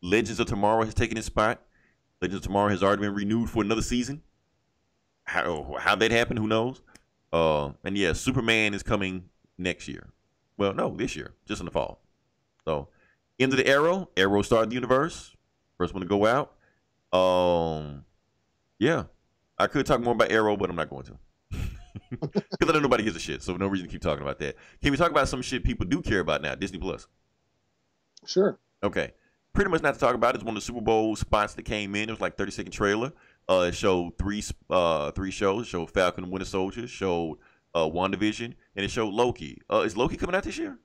Legends of Tomorrow has taken its spot. Legends of Tomorrow has already been renewed for another season. How how that happened, who knows? Uh, and yeah, Superman is coming next year. Well, no, this year, just in the fall. So end of the Arrow. Arrow started the universe. First one to go out. Um, yeah, I could talk more about Arrow, but I'm not going to because I know nobody gives a shit. So no reason to keep talking about that. Can we talk about some shit people do care about now? Disney Plus. Sure. Okay, pretty much not to talk about. it. It's one of the Super Bowl spots that came in. It was like 30 second trailer. Uh, it showed three uh three shows. It showed Falcon and Winter Soldier. Showed uh WandaVision, and it showed Loki. Uh, is Loki coming out this year?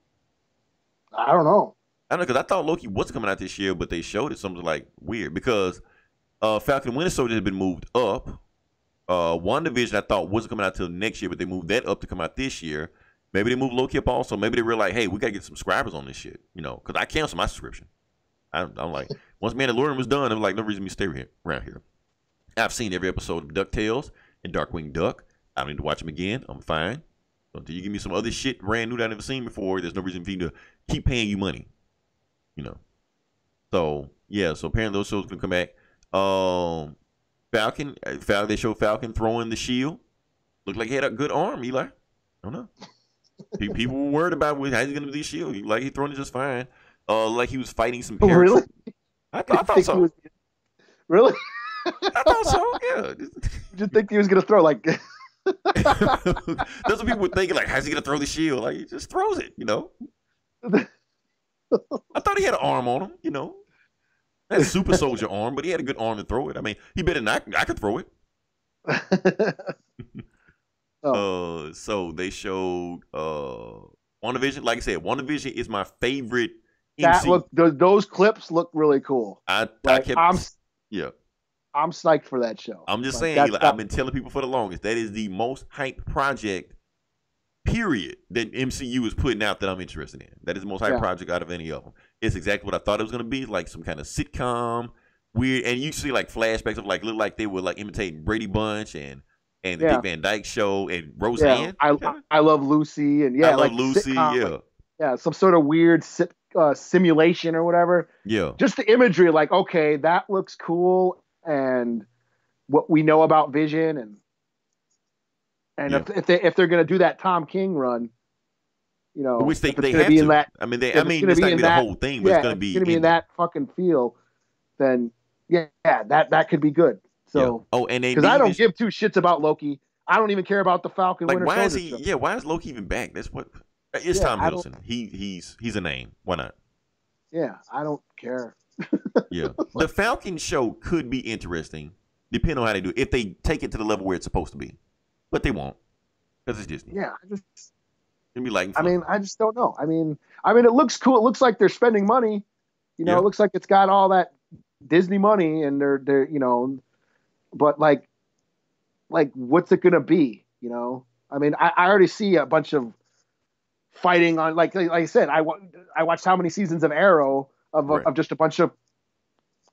I don't know. I don't know because I thought Loki was coming out this year, but they showed it something like weird because uh, Falcon and Winter Soldier had been moved up. Uh, WandaVision I thought wasn't coming out till next year, but they moved that up to come out this year. Maybe they moved Loki up also. Maybe they were like, hey, we gotta get some subscribers on this shit, you know? Because I canceled my subscription. I, I'm like, once Mandalorian was done, I'm like, no reason me stay here, around here. I've seen every episode of DuckTales and Darkwing Duck. I don't need to watch them again. I'm fine. Until you give me some other shit brand new that I've never seen before, there's no reason for you to keep paying you money. You know. So yeah, so apparently those shows gonna come back. Um, Falcon, uh, Falcon. They show Falcon throwing the shield. Looked like he had a good arm, Eli. I don't know. People were worried about how he's gonna do the shield. Like he throwing it just fine. Uh, like he was fighting some. Oh, parach- really? I, I th- I thought so. was- really? I thought so. Yeah. Did you think he was gonna throw like? That's what people were thinking. Like, how's he gonna throw the shield? Like, he just throws it. You know. I thought he had an arm on him. You know. That super soldier arm, but he had a good arm to throw it. I mean, he better than I, I could throw it. oh, Uh, so they showed uh WandaVision. Like I said, WandaVision is my favorite. that MC. look those, those clips look really cool. I, I kept. I'm yeah, I'm psyched for that show. I'm just Like, saying. Eli, I've been telling people for the longest that is the most hyped project. Period. That MCU is putting out that I'm interested in. That is the most hyped Yeah. project out of any of them. It's exactly what I thought it was gonna be, like some kind of sitcom, weird. And you see like flashbacks of like look like they were like imitating Brady Bunch and and the Yeah. Dick Van Dyke Show and yeah, Roseanne. I I love Lucy and yeah, I love like Lucy. sitcom, yeah, like, yeah, some sort of weird sit, uh, simulation or whatever. yeah. Just the imagery, like okay, that looks cool, and what we know about Vision and and if, if they if they're gonna do that Tom King run, you know, Which they, they have be to. in that I mean, they, I it's mean, gonna it's not gonna be the whole thing, but yeah, it's gonna be it's gonna be in in- that fucking feel, then yeah, yeah, that that could be good. So yeah. oh, and because I don't give two shits about Loki. I don't even care about the Falcon like Winter why is he? stuff. Yeah, why is Loki even back? That's what. It's Yeah, Tom Hiddleston. He he's he's a name. Why not? Yeah, I don't care. Yeah, the Falcon show could be interesting, depending on how they do it. If they take it to the level where it's supposed to be, but they won't because it's Disney. Yeah, I just It'd be like, I mean, I just don't know. I mean, I mean, it looks cool. It looks like they're spending money. You know, Yeah. it looks like it's got all that Disney money, and they're they're you know, but like, like what's it gonna be? You know, I mean, I, I already see a bunch of fighting on like like I said, I I watched how many seasons of Arrow of Right. of just a bunch of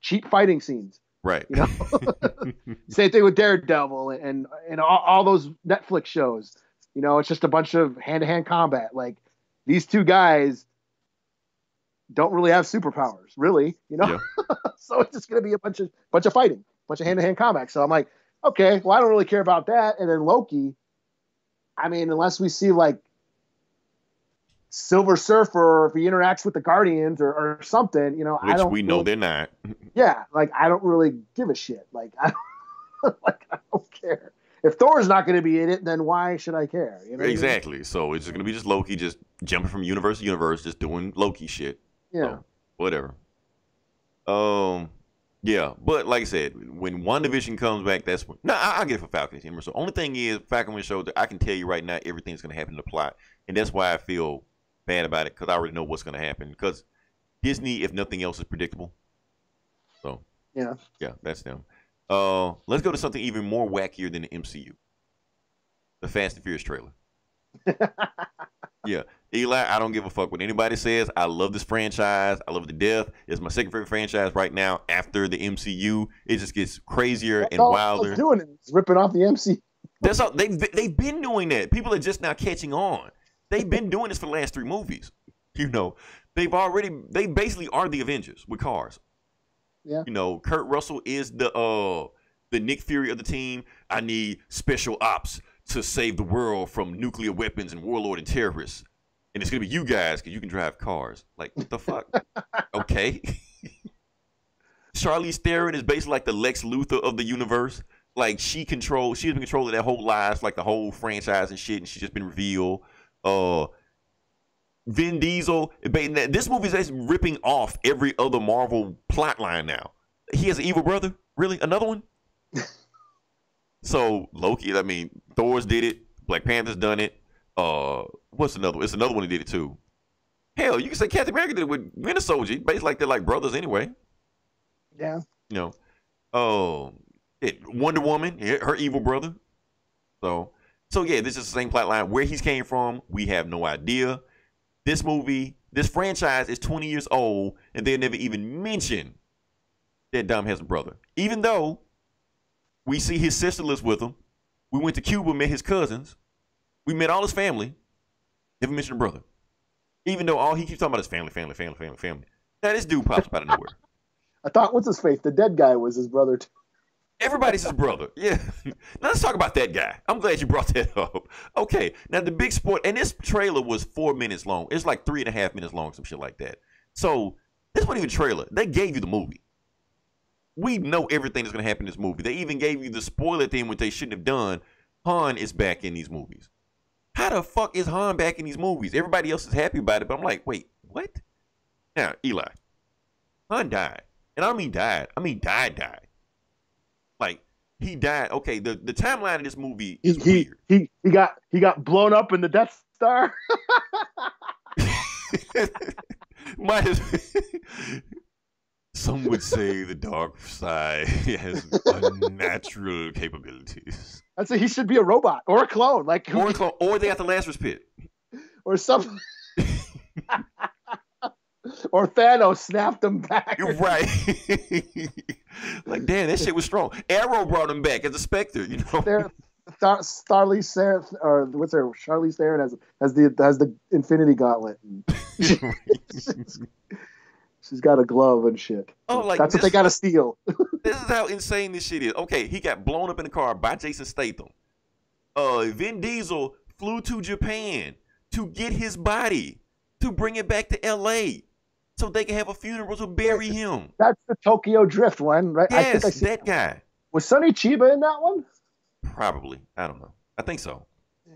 cheap fighting scenes. right. You know, same thing with Daredevil and and, and all, all those Netflix shows. You know, it's just a bunch of hand to hand combat. Like these two guys don't really have superpowers, really. You know, so it's just gonna be a bunch of bunch of fighting, bunch of hand to hand combat. So I'm like, okay, well I don't really care about that. And then Loki, I mean, unless we see like Silver Surfer or if he interacts with the Guardians or, or something, you know, I don't we know really- they're not. yeah, like I don't really give a shit. Like I don't, like I don't care. If Thor's not going to be in it, then why should I care? You know what I mean? Exactly. So it's just gonna be just Loki just jumping from universe to universe, just doing Loki shit. Yeah. So, whatever. Um, yeah, but like I said, when WandaVision comes back, that's when. No, I, I'll get it for Falcon and So only thing is, Falcon Winter Soldier, I can tell you right now, everything's gonna happen in the plot, and that's why I feel bad about it because I already know what's gonna happen. Because Disney, if nothing else, is predictable. So Yeah. yeah, that's them. Uh, let's go to something even more wackier than the MCU. The Fast and Furious trailer. yeah, Eli, I don't give a fuck what anybody says. I love this franchise. I love it to death. It's my second favorite franchise right now after the MCU. It just gets crazier That's and all wilder. doing it. Ripping off the MC. That's all they they've been doing that. People are just now catching on. They've been doing this for the last three movies. You know, they've already they basically are the Avengers with cars. Yeah. You know, Kurt Russell is the uh the Nick Fury of the team. I need special ops to save the world from nuclear weapons and warlord and terrorists. And it's gonna be you guys because you can drive cars. Like what the fuck? okay. Charlize Theron is basically like the Lex Luthor of the universe. Like she controls, she's been controlling their whole lives, like the whole franchise and shit, and she's just been revealed. Uh, Vin Diesel, this movie is ripping off every other Marvel plot line now. He has an evil brother, really? Another one? so Loki, I mean, Thor's did it. Black Panther's done it. Uh, what's another? one? It's another one that did it too. Hell, you can say Captain America did it with Winter Soldier. Basically, like they're like brothers anyway Yeah. you know, oh, it, Wonder Woman, her evil brother. So, so yeah, this is the same plot line. Where he's came from, we have no idea. This movie, this franchise is 20 years old, and they never even mention that Dom has a brother. Even though we see his sister lives with him, we went to Cuba, met his cousins, we met all his family, never mentioned a brother. Even though all he keeps talking about is family, family, family, family, family. Now this dude pops up out of nowhere. I thought what's his face? The dead guy was his brother. Too. Everybody's his brother. Yeah. now let's talk about that guy. I'm glad you brought that up. Okay. Now the big sport, and this trailer was four minutes long. It's like three and a half minutes long, some shit like that. So this wasn't even a trailer. They gave you the movie. We know everything that's gonna happen in this movie. They even gave you the spoiler thing, which they shouldn't have done. Han is back in these movies. How the fuck is Han back in these movies? Everybody else is happy about it, but I'm like, wait, what? Now, Eli, Han died. And I don't mean died. I mean died, died. Like he died. Okay, the, the timeline of this movie is he weird. he he got he got blown up in the Death Star. Might as Some would say the dark side has unnatural capabilities. I'd say he should be a robot or a clone, like Or, clo- or they at the Lazarus pit. or something. or Thanos snapped him back. You're right. Like, damn, that shit was strong. Arrow brought him back as a Spectre, you know? There, Star, Theron, or what's her? Charlize Theron has has the has the Infinity Gauntlet. She's got a glove and shit. Oh, like That's what they got to steal. This is how insane this shit is. Okay, he got blown up in the car by Jason Statham. Uh, Vin Diesel flew to Japan to get his body to bring it back to L.A. so they can have a funeral to bury him. That's the Tokyo Drift one, right? I think I Yes, see. that guy. Was Sonny Chiba in that one? Probably. I don't know. I think so. Yeah.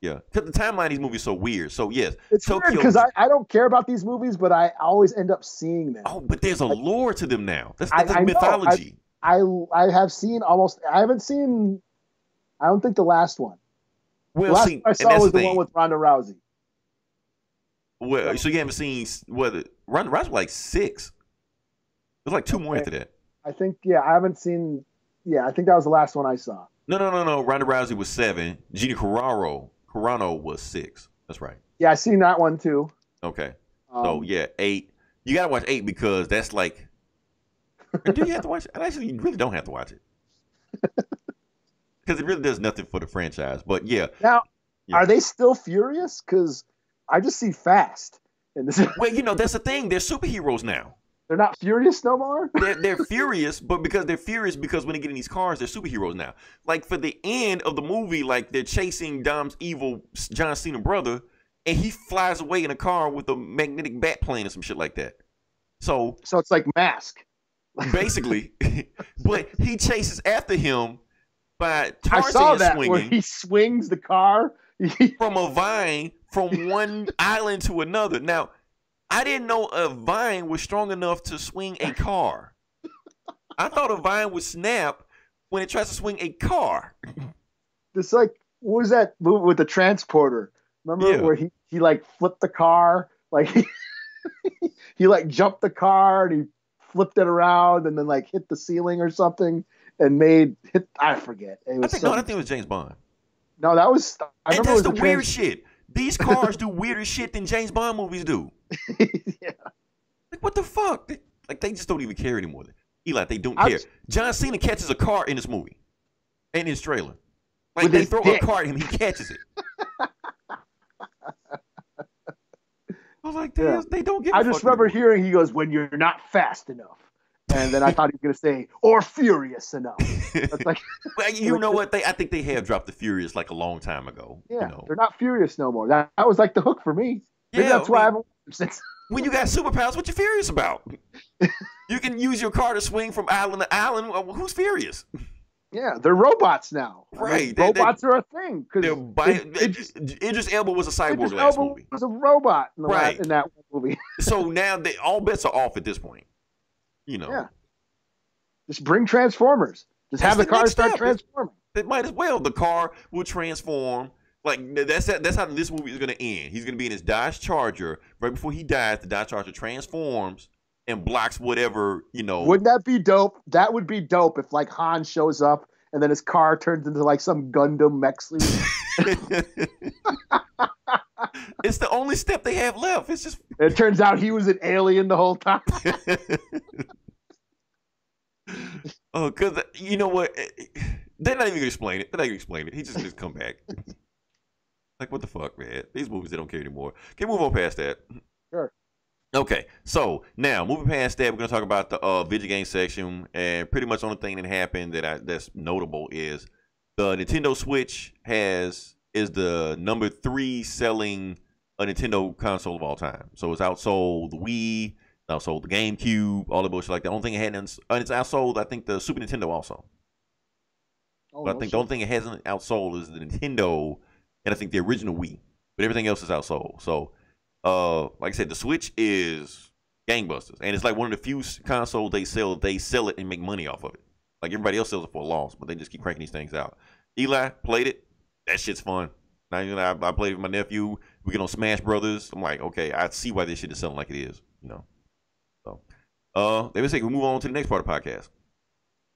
Yeah, because the timeline of these movies is so weird. So yes, It's Tokyo weird because I, I don't care about these movies, but I always end up seeing them. oh, but there's a lore to them now. That's, I- that's I mythology. I I have seen almost. I haven't seen. I don't think the last one. The last see, I saw was the the one with Ronda Rousey. Well, so you haven't seen whether Ronda Rousey was like six. There's like two more after that. I think. Yeah, I haven't seen. Yeah, I think that was the last one I saw. No, no, no, no. Ronda Rousey was seven. Gina Carraro, Carano was six. That's right. Yeah, I seen that one too. Okay. Um, so yeah, eight. You gotta watch eight because that's like. Do you have to watch it? Actually, you really don't have to watch it because it really does nothing for the franchise. But yeah, Now, Yeah. are they still furious? Because I just see Fast, and this, well, you know that's the thing. They're superheroes now. they're not furious no more. they're, they're furious, but because they're furious because when they get in these cars, they're superheroes now. Like for the end of the movie, like they're chasing Dom's evil John Cena brother, and he flies away in a car with a magnetic bat plane or some shit like that. So So it's like Mask. basically, but he chases after him by I saw that where he swings the car. from a vine from one island to another. Now, I didn't know a vine was strong enough to swing a car. I thought a vine would snap when it tries to swing a car. It's like what was that movie with the transporter? Remember Yeah. where he he like flipped the car, like he, he like jumped the car and he flipped it around and then like hit the ceiling or something and made hit. I forget. It I was think no, I think it was James Bond. No, that was. I and that's the weird trans- shit. These cars do weirder shit than James Bond movies do. yeah. Like what the fuck? They- like they just don't even care anymore. Eli, they don't care. was- John Cena catches a car in this movie, in his trailer. Like they throw dick. a car at him, he catches it. I was like, Yeah. "Damn, they don't give. I just remember anymore." hearing he goes, "When you're not fast enough," and then I thought he was going to say, "or furious enough." It's like, Well, you know what? They I think they have dropped the Furious like a long time ago. yeah, You know? they're not furious no more. That, that was like the hook for me. Maybe Yeah, that's I why I haven't watched since. when you got superpowers, what you furious about? you can use your car to swing from island to island. Who's furious? Yeah, they're robots now. I mean, Right, they- they- robots are a thing They're because bi- Idris- Idris Elba was a cyborg Idris last Elba movie, was a robot in, the Right. last, in that movie. so now they all bets are off at this point. You know, Yeah. Just bring Transformers. Just That's have the, the cars start step. transforming. It might as well. The car will transform. Like that's that's how this movie is gonna end. He's gonna be in his Dodge Charger right before he dies. The Dodge Charger transforms and blocks whatever you know. Wouldn't that be dope? That would be dope if like Han shows up and then his car turns into like some Gundam mech suit. it's the only step they have left. It's just it turns out he was an alien the whole time. oh, cause you know what? They're not even gonna explain it. They're not gonna explain it. He just just come back. like what the fuck, man? These movies they don't care anymore. Can we move on past that. Sure. Okay, so now moving past that, we're gonna talk about the uh, video game section, and pretty much the only thing that happened that I, that's notable is the Nintendo Switch has is the number three selling a Nintendo console of all time. So it's outsold the Wii, outsold the GameCube, all the bullshit like that. The only thing it hadn't, uh, it's outsold I think the Super Nintendo also. Oh, But I think shit. the only thing it hasn't outsold is the Nintendo, and I think the original Wii. But everything else is outsold. So, uh, like I said, the Switch is gangbusters, and it's like one of the few consoles they sell. They sell it and make money off of it. Like everybody else sells it for a loss, but they just keep cranking these things out. Eli played it. That shit's fun. Now you know I, I played with my nephew. We get on Smash Brothers. I'm like, okay, I see why this shit is selling like it is. You know. So, uh, let me say we move on to the next part of the podcast.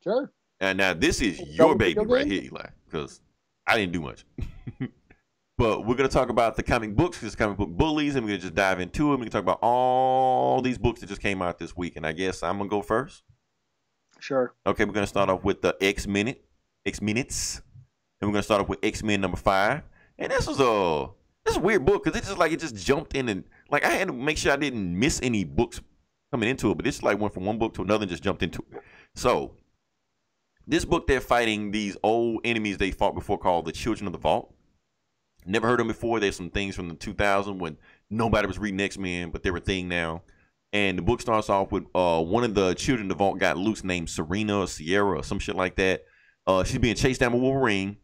Sure. And now this is that your baby right here, Eli, because I didn't do much. but we're gonna talk about the comic books, because comic book bullies, and we're gonna just dive into it. We can talk about all these books that just came out this week, and I guess I'm gonna go first. Sure. Okay, we're gonna start off with the X minute, X minutes, and we're gonna start off with X Men number five. And this was a this is a weird book because it just like it just jumped in and like I had to make sure I didn't miss any books coming into it, but this like went from one book to another and just jumped into it. So this book they're fighting these old enemies they fought before called the Children of the Vault. Never heard them before. There's some things from the 2000 when nobody was reading X Men, but they're a thing now. And the book starts off with uh, one of the children of the vault got loose named Serena or Sierra or some shit like that. Uh, she's being chased down by Wolverine.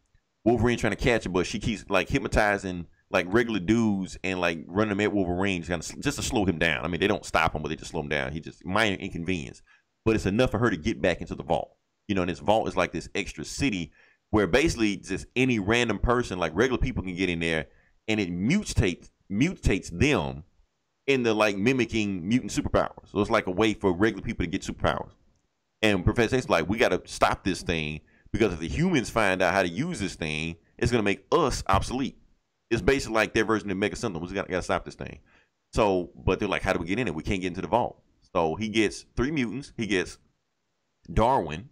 Wolverine trying to catch her, but she keeps like hypnotizing like regular dudes and like running them at Wolverine just, kinda, just to slow him down. I mean, they don't stop him, but they just slow him down. He just minor inconvenience, but it's enough for her to get back into the vault. You know, and this vault is like this extra city where basically just any random person, like regular people, can get in there, and it mutates mutates them into like mimicking mutant superpowers. So it's like a way for regular people to get superpowers. And Professor X's like, we got to stop this thing because if the humans find out how to use this thing, it's gonna make us obsolete. It's basically like their version of Mega Syndrome. We got to stop this thing. So, but they're like, how do we get in it? We can't get into the vault. So he gets three mutants. He gets Darwin.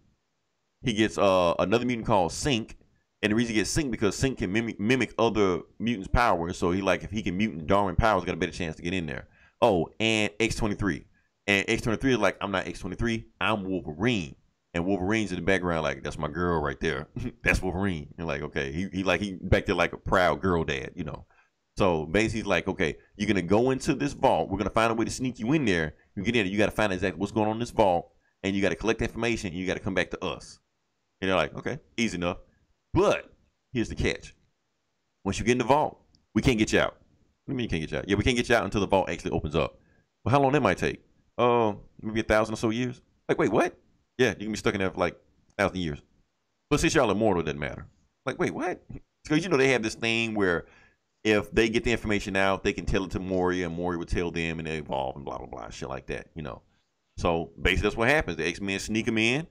He gets uh another mutant called Synch. And the reason he gets Synch because Synch can mimic, mimic other mutants' powers. So he like if he can mutant Darwin powers, got a better chance to get in there. Oh, and X twenty three. And X twenty three is like, I'm not X twenty three. I'm Wolverine. And Wolverine's in the background, like that's my girl right there. that's Wolverine. And like, okay, he, he like he back there like a proud girl dad, you know. So basically, he's like, okay, you're gonna go into this vault. We're gonna find a way to sneak you in there. You get in there, you gotta find exactly what's going on in this vault, and you gotta collect information. And you gotta come back to us. And they're like, okay, easy enough. But here's the catch: once you get in the vault, we can't get you out. What do you mean you can't get you out? Yeah, we can't get you out until the vault actually opens up. Well, how long that might take? Uh, maybe a thousand or so years. Like, wait, what? Yeah, you can be stuck in there for like a thousand years. But since y'all immortal, it doesn't matter. Like, wait, what? Because you know they have this thing where if they get the information out, they can tell it to Moira, and Moira would tell them, and they evolve and blah blah blah, shit like that. You know. So basically, that's what happens. The X Men sneak them in.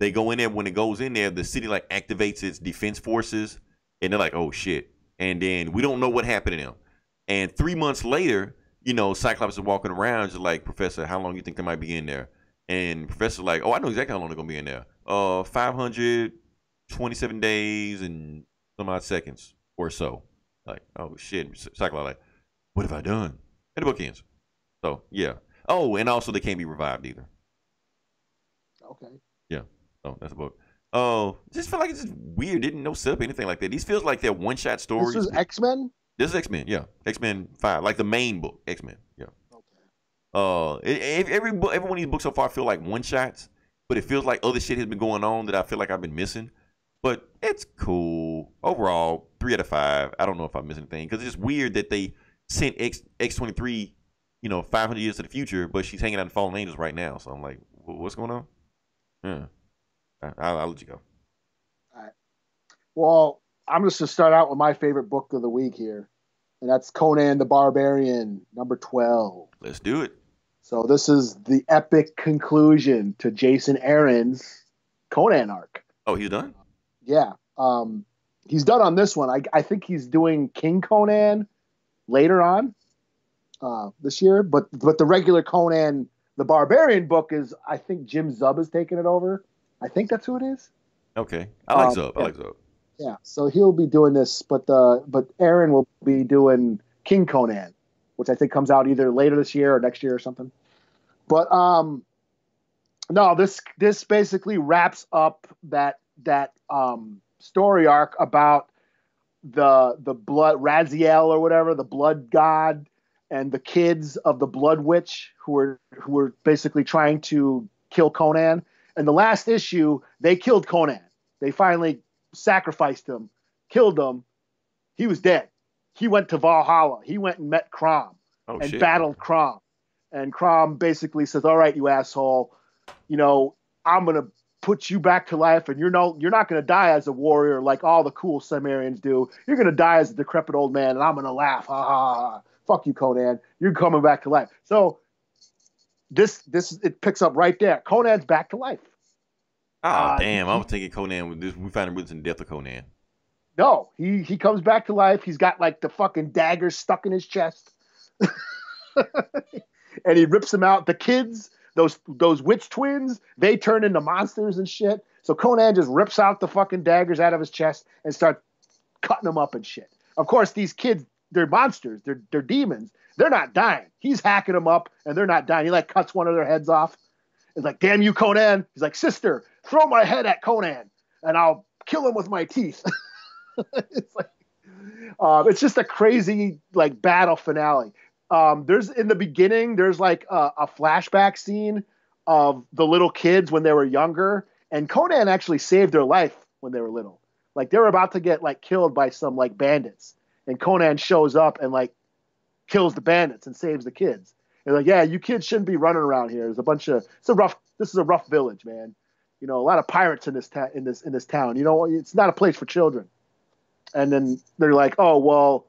They go in there. When it goes in there, the city like activates its defense forces, and they're like, "Oh shit!" And then we don't know what happened to them. And three months later, you know, Cyclops is walking around, just like, Professor, how long you think they might be in there? And Professor's like, oh, I know exactly how long they're gonna be in there. Uh, 527 days and some odd seconds or so. Like, oh shit, Cyclops like, what have I done? And the book ends. So yeah. Oh, and also they can't be revived either. Okay. Yeah. Oh, that's a book. Oh, just feel like it's just weird. Didn't no setup anything like that. These feels like they're one shot stories. This is X Men. This is X Men, yeah. X Men Five, like the main book, X Men. Uh, it, every book, every one of these books so far feel like one shots, but it feels like other shit has been going on that I feel like I've been missing. But it's cool overall. Three out of five. I don't know if I missed anything because it's just weird that they sent X X twenty three, you know, five hundred years to the future, but she's hanging out in Fallen Angels right now. So I'm like, what's going on? Yeah, I- I'll, I'll let you go. All right. Well, I'm just going to start out with my favorite book of the week here, and that's Conan the Barbarian, number twelve. Let's do it. So this is the epic conclusion to Jason Aaron's Conan arc. Oh, he's done. Yeah. Um, he's done on this one. I, I think he's doing King Conan later on uh, this year, but but the regular Conan the Barbarian book is I think Jim Zub is taking it over. I think that's who it is. Okay, I like Um, Zub. I yeah. like Zub. Yeah. So he'll be doing this, but uh, but Aaron will be doing King Conan, which I think comes out either later this year or next year or something. But um, no, this this basically wraps up that that um, story arc about the the blood Raziel or whatever, the blood god, and the kids of the blood witch who were who were basically trying to kill Conan. And the last issue, they killed Conan. They finally sacrificed him, killed him. He was dead. He went to Valhalla. He went and met Crom Oh and shit. battled Crom. And Crom basically says, "All right, you asshole, you know I'm gonna put you back to life, and you're no, you're not gonna die as a warrior like all the cool Cimmerians do. You're gonna die as a decrepit old man, and I'm gonna laugh. Ha ha. Fuck you, Conan. You're coming back to life." So this this it picks up right there. Conan's back to life. Oh uh, damn! I was thinking Conan. this. We found the roots in the death of Conan. No, he he comes back to life. He's got like the fucking daggers stuck in his chest, and he rips them out. The kids, those those witch twins, they turn into monsters and shit. So Conan just rips out the fucking daggers out of his chest and start cutting them up and shit. Of course, these kids, they're monsters. They're they're demons. They're not dying. He's hacking them up, and they're not dying. He like cuts one of their heads off. He's like, "Damn you, Conan!" He's like, "Sister, throw my head at Conan, and I'll kill him with my teeth." it's like um, it's just a crazy like battle finale. Um, there's in the beginning there's like a, a flashback scene of the little kids when they were younger, and Conan actually saved their life when they were little. Like they were about to get like killed by some like bandits, and Conan shows up and like kills the bandits and saves the kids. And like, yeah, you kids shouldn't be running around here. There's a bunch of it's a rough. This is a rough village, man. You know, a lot of pirates in this ta- in this in this town. You know, it's not a place for children and then they're like, "Oh well,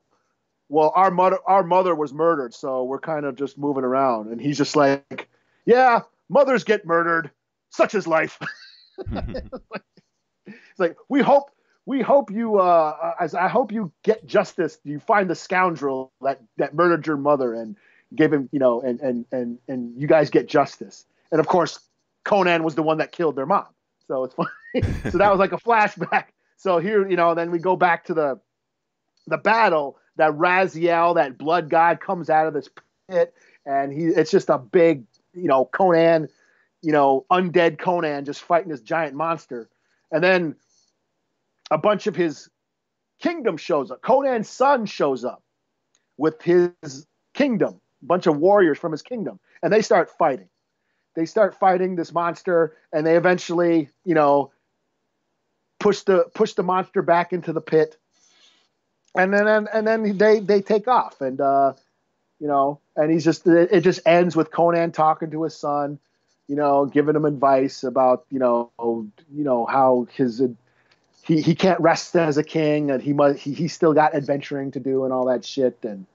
well our mother our mother was murdered, so we're kind of just moving around." And he's just like, "Yeah, mothers get murdered. Such is life." it's like we hope we hope you uh as I hope you get justice. You find the scoundrel that that murdered your mother and give him, you know, and and and and you guys get justice. And of course, Conan was the one that killed their mom. So it's funny. so that was like a flashback. So here, you know, then we go back to the the battle that Raziel, that blood god, comes out of this pit, and he it's just a big, you know, Conan, you know, undead Conan just fighting this giant monster. And then a bunch of his kingdom shows up. Conan's son shows up with his kingdom, a bunch of warriors from his kingdom, and they start fighting. They start fighting this monster, and they eventually, you know, push the push the monster back into the pit, and then and, and then they they take off, and uh, you know, and he's just it, just ends with Conan talking to his son, you know, giving him advice about you know you know how his he he can't rest as a king, and he must he, he's still got adventuring to do and all that shit and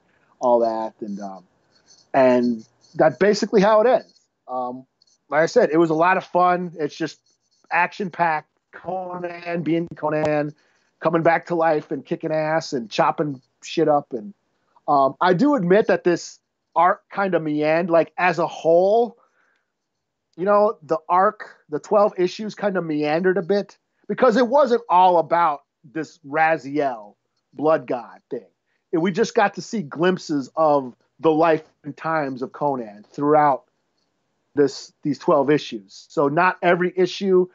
all that, and um, and that's basically how it ends. Um, like I said, it was a lot of fun. It's just action packed. Conan being Conan, coming back to life and kicking ass and chopping shit up. And um, I do admit that this arc kind of meandered. Like as a whole, you know, the arc, the twelve issues, kind of meandered a bit because it wasn't all about this Raziel blood god thing. And we just got to see glimpses of the life and times of Conan throughout this these 12 issues. So not every issue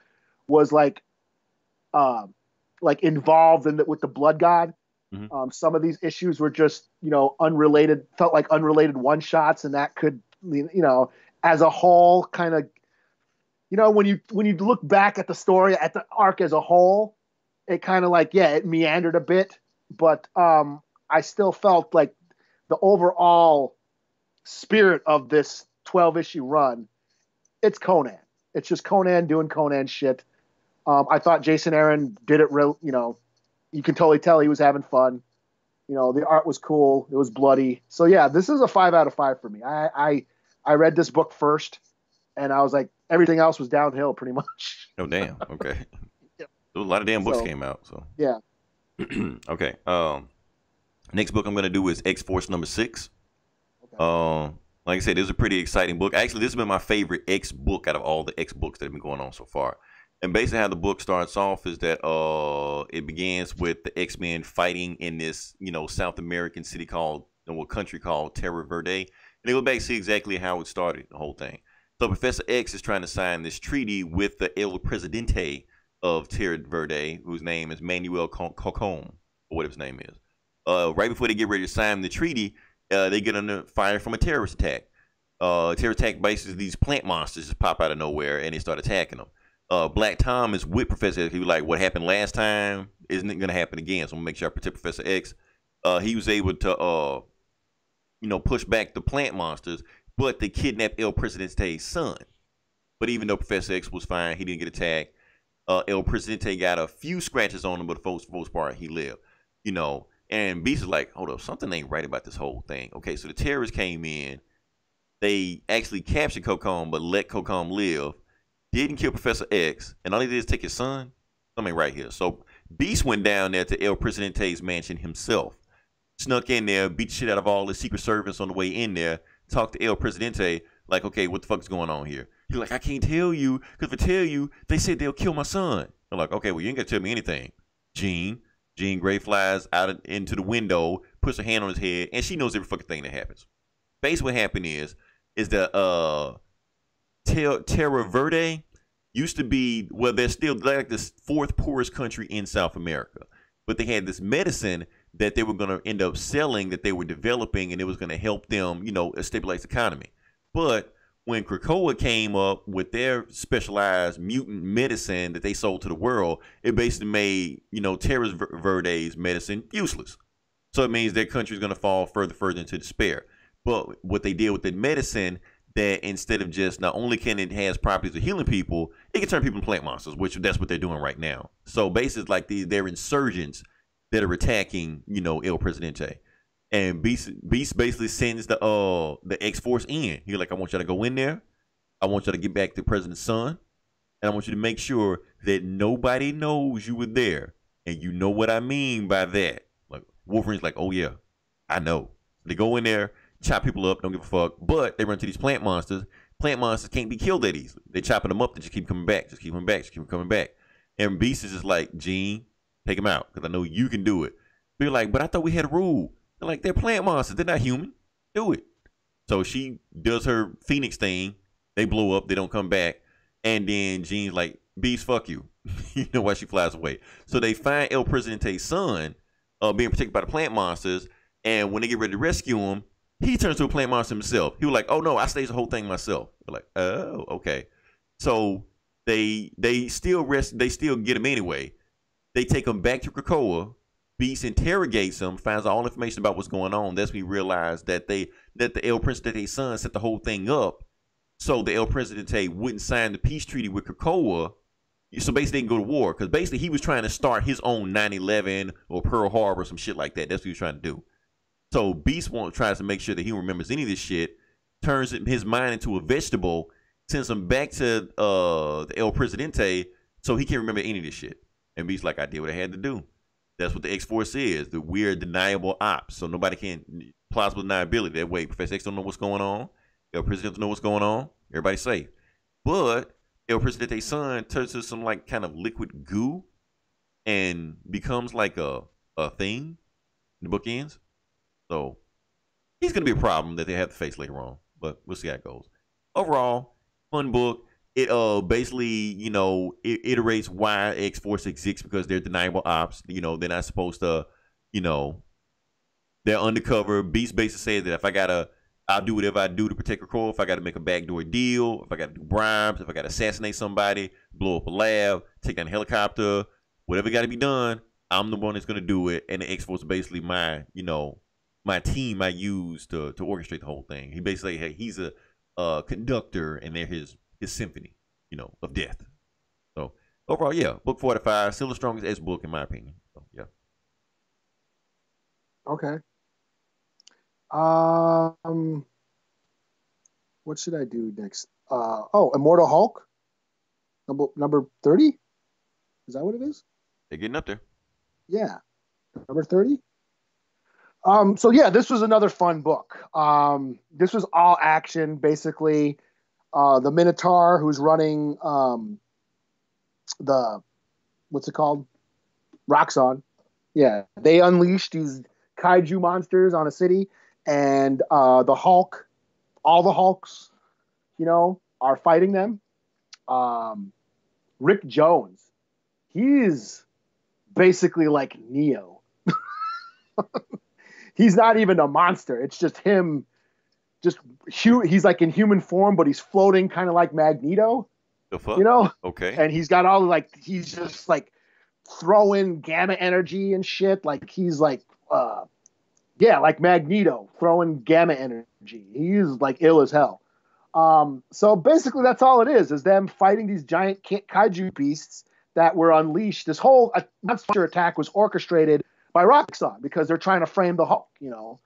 was like um like involved in the, with the blood god. Mhm. Um, some of these issues were just you know unrelated, felt like unrelated one shots, and that could you know as a whole kind of you know when you when you look back at the story at the arc as a whole, it kind of like yeah it meandered a bit, but um I still felt like the overall spirit of this 12 issue run it's Conan. It's just Conan doing Conan shit. Um, I thought Jason Aaron did it real. You know, you can totally tell he was having fun. You know, the art was cool. It was bloody. So yeah, this is a five out of five for me. I I, I read this book first, and I was like, everything else was downhill pretty much. Oh damn. Okay. Yep. A lot of damn books So- came out. So Yeah. okay. Um, next book I'm gonna do is X Force number six. Okay. Um, like I said, this is a pretty exciting book. Actually, this has been my favorite X book out of all the X books that have been going on so far. And basically, how the book starts off is that uh, it begins with the X Men fighting in this, you know, South American city called in a country called Terra Verde. And they go back see exactly how it started, the whole thing. So Professor X is trying to sign this treaty with the El Presidente of Terra Verde, whose name is Manuel Cocom, or whatever his name is. Uh, right before they get ready to sign the treaty, uh, they get under fire from a terrorist attack. Uh, terrorist attack basically these plant monsters just pop out of nowhere and they start attacking them. Uh, Black Tom is with Professor X. He was like, "What happened last time isn't it going to happen again?" So I'm gonna make sure I protect Professor X. Uh, he was able to, uh, you know, push back the plant monsters, but they kidnapped El Presidente's son. But even though Professor X was fine, he didn't get attacked. Uh, El Presidente got a few scratches on him, but for the most part, he lived. You know, and Beast is like, hold up, something ain't right about this whole thing. Okay, so the terrorists came in. They actually captured Cocom, but let Cocom live. Didn't kill Professor X, and all he did is take his son. Something right here. So Beast went down there to El Presidente's mansion himself. Snuck in there, beat the shit out of all the Secret Service on the way in there. Talked to El Presidente, like, okay, what the fuck's going on here? He's like, I can't tell you, because if I tell you, they said they'll kill my son. I'm like, okay, well, you ain't got to tell me anything. Jean, Jean Grey flies out of, into the window, puts her hand on his head, and she knows every fucking thing that happens. Basically, what happened is, is that uh, Terra Verde used to be well, they're still like the fourth poorest country in South America, but they had this medicine that they were going to end up selling that they were developing, and it was going to help them, you know, stabilize the economy. But when Krakoa came up with their specialized mutant medicine that they sold to the world, it basically made, you know, Terra Verde's medicine useless. So it means their country is going to fall further, further into despair. But what they did with the medicine, that instead of just not only can it has properties of healing people, it can turn people into plant monsters, which that's what they're doing right now. So basically, like these, they're insurgents that are attacking, you know, El Presidente and Beast Beast basically sends the uh the X Force in. He's like, I want y'all to go in there. I want y'all to get back to President's son, and I want you to make sure that nobody knows you were there. And you know what I mean by that. Like Wolverine's like, oh yeah, I know. They go in there, chop people up, don't give a fuck. But they run to these plant monsters. Plant monsters can't be killed that easily. They chopping them up, they just keep coming back, just keep coming back, just keep coming back. And Beast is just like, Jean, take him out because I know you can do it. Be like, but I thought we had a rule like they're plant monsters. They're not human. Do it. So she does her Phoenix thing. They blow up. They don't come back. And then Jean's like, Beast, fuck you. you know why she flies away. So they find El Presidente's son uh, being protected by the plant monsters. And when they get ready to rescue him, he turns to a plant monster himself. He was like, oh no, I staged the whole thing myself. They're like, oh, okay. So they they still rest they still get him anyway. They take him back to Krakoa Beast interrogates him, finds all information about what's going on. That's when he realized that they that the El Presidente son set the whole thing up so the El Presidente wouldn't sign the peace treaty with Krakoa. So basically, they can go to war because basically he was trying to start his own 9/11 or Pearl Harbor, some shit like that. That's what he was trying to do. So Beast wants tries to make sure that he remembers any of this shit, turns his mind into a vegetable, sends him back to uh, the El Presidente so he can't remember any of this shit. And Beast like, I did what I had to do. That's what the X Force is. The weird deniable ops. So nobody can plausible deniability. That way, Professor X don't know what's going on. El Presidente don't know what's going on. Everybody's safe. But El Presidente's son turns to some like kind of liquid goo and becomes like a a thing. The book ends. So he's gonna be a problem that they have to face later on. But we'll see how it goes. Overall, fun book it uh basically you know it iterates why X Force exists because they're deniable ops. You know they're not supposed to, you know, they're undercover. Beast basically says that if I gotta, I'll do whatever I do to protect Krakoa. If I gotta make a backdoor deal, if I gotta do bribes, if I gotta assassinate somebody, blow up a lab, take down a helicopter, whatever got to be done, I'm the one that's gonna do it. And the X Force is basically my, you know, my team I use to to orchestrate the whole thing. He basically hey, he's a uh, conductor and they're his his symphony, you know, of death. So overall, yeah, book forty five, still the strongest S book in my opinion. So yeah. Okay. Um, what should I do next? Uh, oh, Immortal Hulk, number number thirty. Is that what it is? They're getting up there. Yeah, number thirty. Um, so yeah, this was another fun book. Um, this was all action, basically uh, the Minotaur who's running um, the what's it called? Roxxon. Yeah, they unleashed these kaiju monsters on a city, and uh, the Hulk, all the Hulks, you know, are fighting them. Um, Rick Jones, he's basically like Neo. he's not even a monster. It's just him, just hu- he's like in human form, but he's floating kind of like Magneto. The fuck? You know, Okay. and he's got all like he's just like throwing gamma energy and shit. Like he's like, uh, yeah, like Magneto throwing gamma energy. He's like ill as hell. Um, so basically, that's all it is: is them fighting these giant kaiju beasts that were unleashed. This whole uh, monster attack was orchestrated by Roxxon because they're trying to frame the Hulk. You know,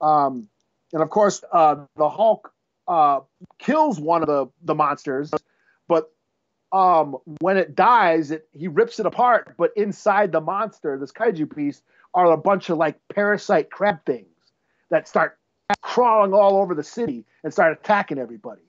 um, and of course, uh, the Hulk uh, kills one of the the monsters, but um, when it dies, it, he rips it apart. But inside the monster, this kaiju piece, are a bunch of like parasite crab things that start crawling all over the city and start attacking everybody.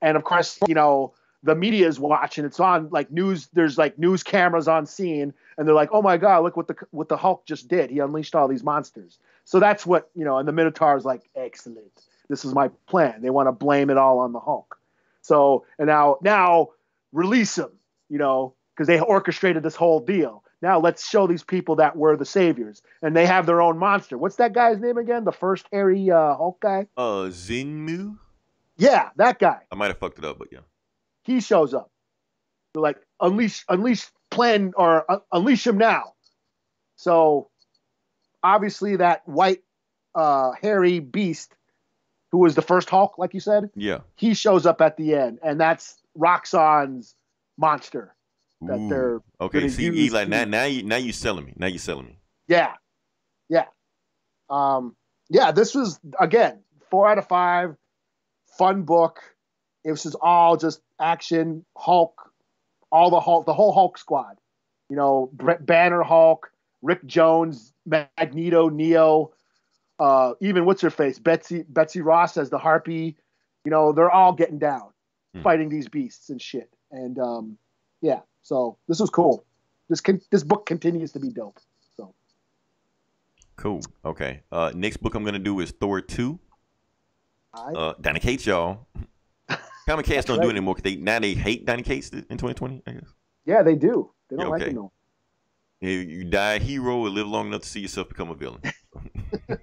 And of course, you know, the media is watching. It's on like news. There's like news cameras on scene, and they're like, "Oh my god, look what the what the Hulk just did. He unleashed all these monsters." So that's what you know. And the Minotaur is like, "Excellent. This is my plan." They want to blame it all on the Hulk. So and now now release him, you know, because they orchestrated this whole deal. Now let's show these people that we're the saviors, and they have their own monster. What's that guy's name again? The first hairy uh, Hulk guy? Uh, Xemnu. Yeah, that guy. I might have fucked it up, but yeah. He shows up. They're like, unleash, unleash, plan, or uh, unleash him now. So obviously, that white, uh, hairy beast, who was the first Hulk, like you said, Yeah. he shows up at the end, and that's Roxxon's monster. That Ooh. they're okay. See, use Eli, now now you now you selling me. Now you're selling me. Yeah, yeah, um, yeah. This was again four out of five. Fun book. It was just all just action. Hulk, all the Hulk, the whole Hulk squad. You know, Brett Banner, Hulk, Rick Jones, Magneto, Neo, uh, even what's her face, Betsy Betsy Ross as the Harpy. You know, they're all getting down, Hmm. fighting these beasts and shit. And um, yeah, so this was cool. This can, this book continues to be dope. So Cool. Okay. Uh, next book I'm gonna do is Thor two. I, Uh, Donny Cates, y'all. Comic cats don't do it anymore because they now they hate Donny Cates in 2020. I guess. yeah, they do. They don't Yeah, like okay. him though. You, you die a hero and live long enough to see yourself become a villain.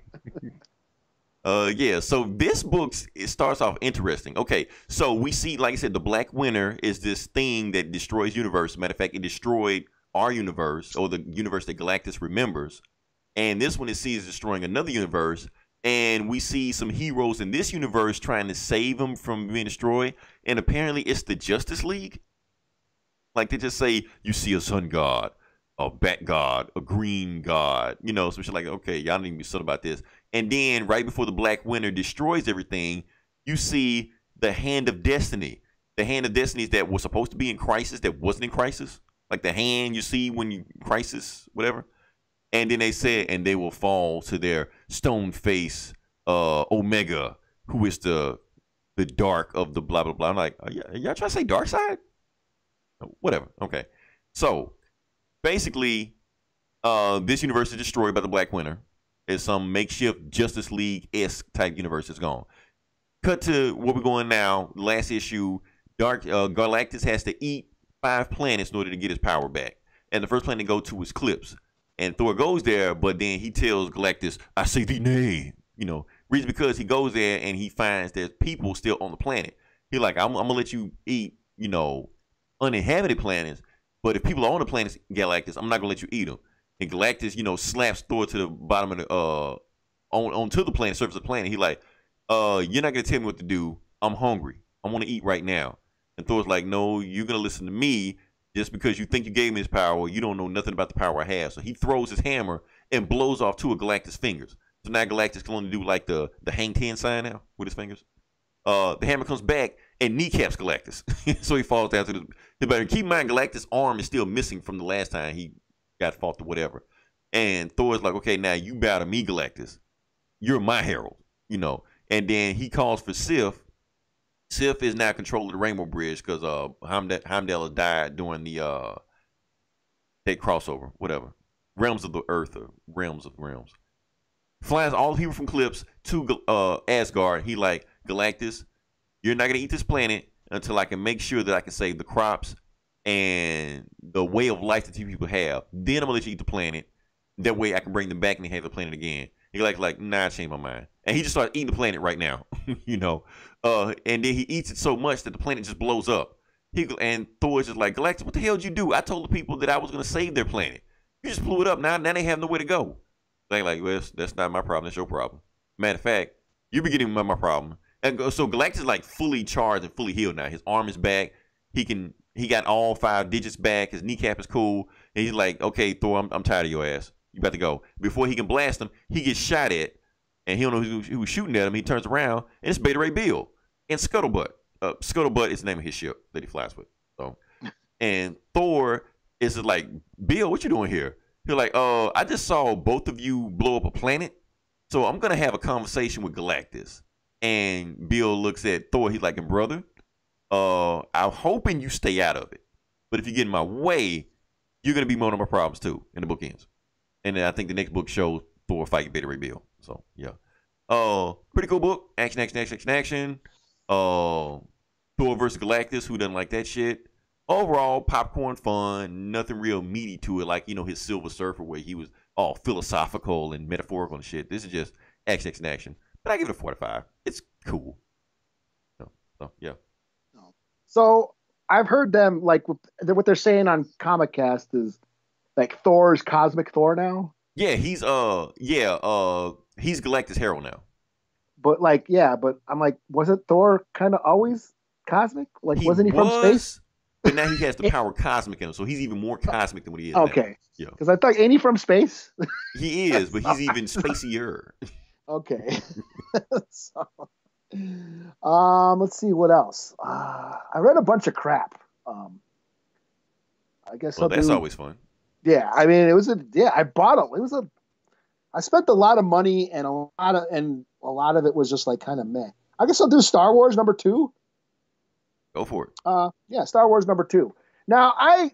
uh, yeah. So this book it starts off interesting. Okay, so we see, like I said, the Black Winter is this thing that destroys universe. Matter of fact, it destroyed our universe or the universe that Galactus remembers. And this one it sees destroying another universe. And we see some heroes in this universe trying to save them from being destroyed. And apparently, it's the Justice League. Like they just say, you see a sun god, a bat god, a green god, you know, some shit like, okay, y'all need to be subtle about this. And then right before the Black Winter destroys everything, you see the Hand of Destiny. The Hand of Destiny that was supposed to be in crisis that wasn't in crisis. Like the hand you see when you crisis, whatever. And then they said, and they will fall to their stone face uh Omega, who is the the dark of the blah blah blah. I'm like, are y'all, are y'all trying to say Darkseid? Whatever. Okay. So basically, uh, this universe is destroyed by the Black Winter. It's some makeshift Justice League esque type universe. It's gone. Cut to where we're going now. Last issue, Dark uh, Galactus has to eat five planets in order to get his power back. And the first planet to go to is Clips. And Thor goes there, but then he tells Galactus, I say the name. You know, reason because he goes there and he finds there's people still on the planet. He's like, I'm, I'm gonna let you eat, you know, uninhabited planets, but if people are on the planet Galactus, I'm not gonna let you eat them. And Galactus, you know, slaps Thor to the bottom of the uh on onto the planet, surface of the planet. He like, uh, you're not gonna tell me what to do. I'm hungry. I want to eat right now. And Thor's like, no, you're gonna listen to me just because you think you gave me his power. You don't know nothing about the power I have. So he throws his hammer and blows off two of Galactus' fingers. So now Galactus can only do like the the hang ten sign now with his fingers. Uh, the hammer comes back and kneecaps Galactus, so he falls down to the. But keep in mind, Galactus' arm is still missing from the last time he got fought or whatever. And Thor's like, okay, now you bow to me, Galactus. You're my herald, you know. And then he calls for Sif. Sif is now controlling the Rainbow Bridge because uh Heimdall, Heimdall died during the uh that crossover, whatever. Realms of the Earth or Realms of Realms. flies all the people from Clips to uh, Asgard. He like Galactus, you're not gonna eat this planet until I can make sure that I can save the crops and the way of life that you people have. Then I'm gonna let you eat the planet. That way I can bring them back and they have the planet again. He like like nah, I changed my mind, and he just started eating the planet right now. you know, uh, and then he eats it so much that the planet just blows up. He and Thor's just like Galactus, what the hell did you do? I told the people that I was gonna save their planet. You just blew it up. Now, now they have nowhere to go. They like, well, that's, that's not my problem. That's your problem. Matter of fact, you're beginning with my problem. And so Galactus is like fully charged and fully healed now. His arm is back. He can he got all five digits back. His kneecap is cool. And he's like, okay, Thor, I'm, I'm tired of your ass. You about to go. Before he can blast him, he gets shot at, and he don't know who, who was shooting at him. He turns around, and it's Beta Ray Bill and Scuttlebutt. Uh, Scuttlebutt is the name of his ship that he flies with. So, and Thor is like, Bill, what you doing here? He's like, uh, I just saw both of you blow up a planet, so I'm gonna have a conversation with Galactus. And Bill looks at Thor. He's like, brother, uh, I'm hoping you stay out of it. But if you get in my way, you're gonna be one of my problems too. And the book ends, and then I think the next book shows Thor fighting Beta Ray Bill. So yeah, uh, pretty cool book. Action, action, action, action, action. Uh, Thor versus Galactus. Who doesn't like that shit? Overall, popcorn fun. Nothing real meaty to it, like you know his Silver Surfer, where he was all philosophical and metaphorical and shit. This is just action, action, action. But I give it a four to five. It's cool. So, so yeah. So I've heard them like what they're saying on Comic Cast is like Thor's Cosmic Thor now. Yeah, he's uh yeah uh he's Galactus Herald now. But like yeah, but I'm like, wasn't Thor kind of always cosmic? Like, he wasn't he was, from space? But now he has the power cosmic in him, so he's even more cosmic than what he is. Okay. Now. Yeah. Because I thought ain't he from space? He is, but he's even spacier. okay. so, um, let's see what else. Uh, I read a bunch of crap. Um, I guess. Well, that's do, always fun. Yeah, I mean, it was a yeah. I bought it. It was a. I spent a lot of money and a lot of and a lot of it was just like kind of meh. I guess I'll do Star Wars number two. Go for it. Uh, yeah, Star Wars number two. Now, I,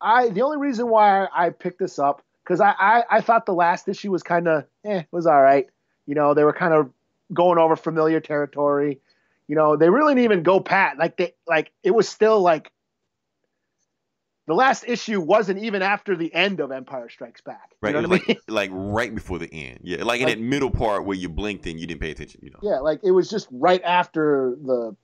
I, the only reason why I picked this up because I, I, I thought the last issue was kind of, eh, was all right. You know, they were kind of going over familiar territory. You know, they really didn't even go pat. Like they, like it was still like the last issue wasn't even after the end of Empire Strikes Back. Right, you know like, like right before the end. Yeah, like in like, that middle part where you blinked and you didn't pay attention. You know. Yeah, like it was just right after the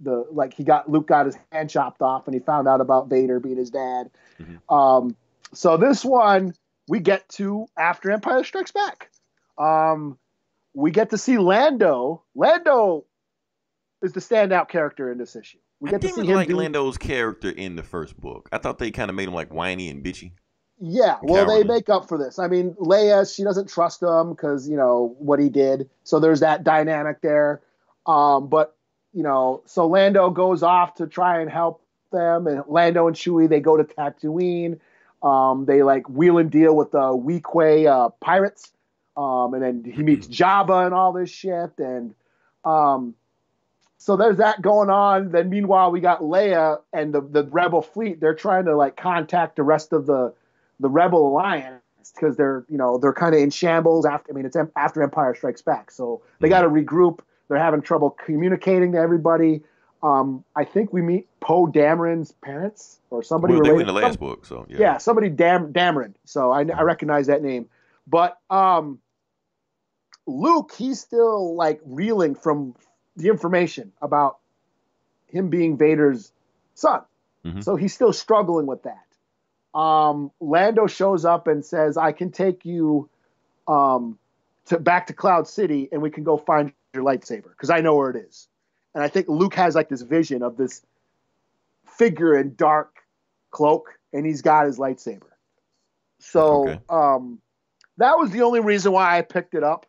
the like he got Luke got his hand chopped off and he found out about Vader being his dad. Mm-hmm. Um, so this one we get to after Empire Strikes Back. Um, we get to see Lando. Lando is the standout character in this issue. We didn't to see him like do... Lando's character in the first book. I thought they kind of made him like whiny and bitchy. Yeah, well, they make up for this. I mean, Leia, she doesn't trust him because you know what he did. So there's that dynamic there. Um, but you know, so Lando goes off to try and help them, and Lando and Chewie they go to Tatooine. Um, they like wheel and deal with the Weequay uh, pirates, um, and then he meets Jabba and all this shit, and um, so there's that going on. Then meanwhile, we got Leia and the the Rebel fleet. They're trying to like contact the rest of the the Rebel alliance because they're you know they're kind of in shambles after. I mean, it's after Empire Strikes Back, so they got to regroup they're having trouble communicating to everybody. Um, I think we meet Poe Dameron's parents or somebody. Well, were in the last Some, book, so yeah. Yeah, somebody Dam Dameron. So I, I recognize that name. But um, Luke, he's still like reeling from the information about him being Vader's son. Mm-hmm. So he's still struggling with that. Um, Lando shows up and says, "I can take you um, to back to Cloud City, and we can go find your lightsaber because I know where it is. And I think Luke has like this vision of this figure in dark cloak, and he's got his lightsaber. So okay. um, that was the only reason why I picked it up.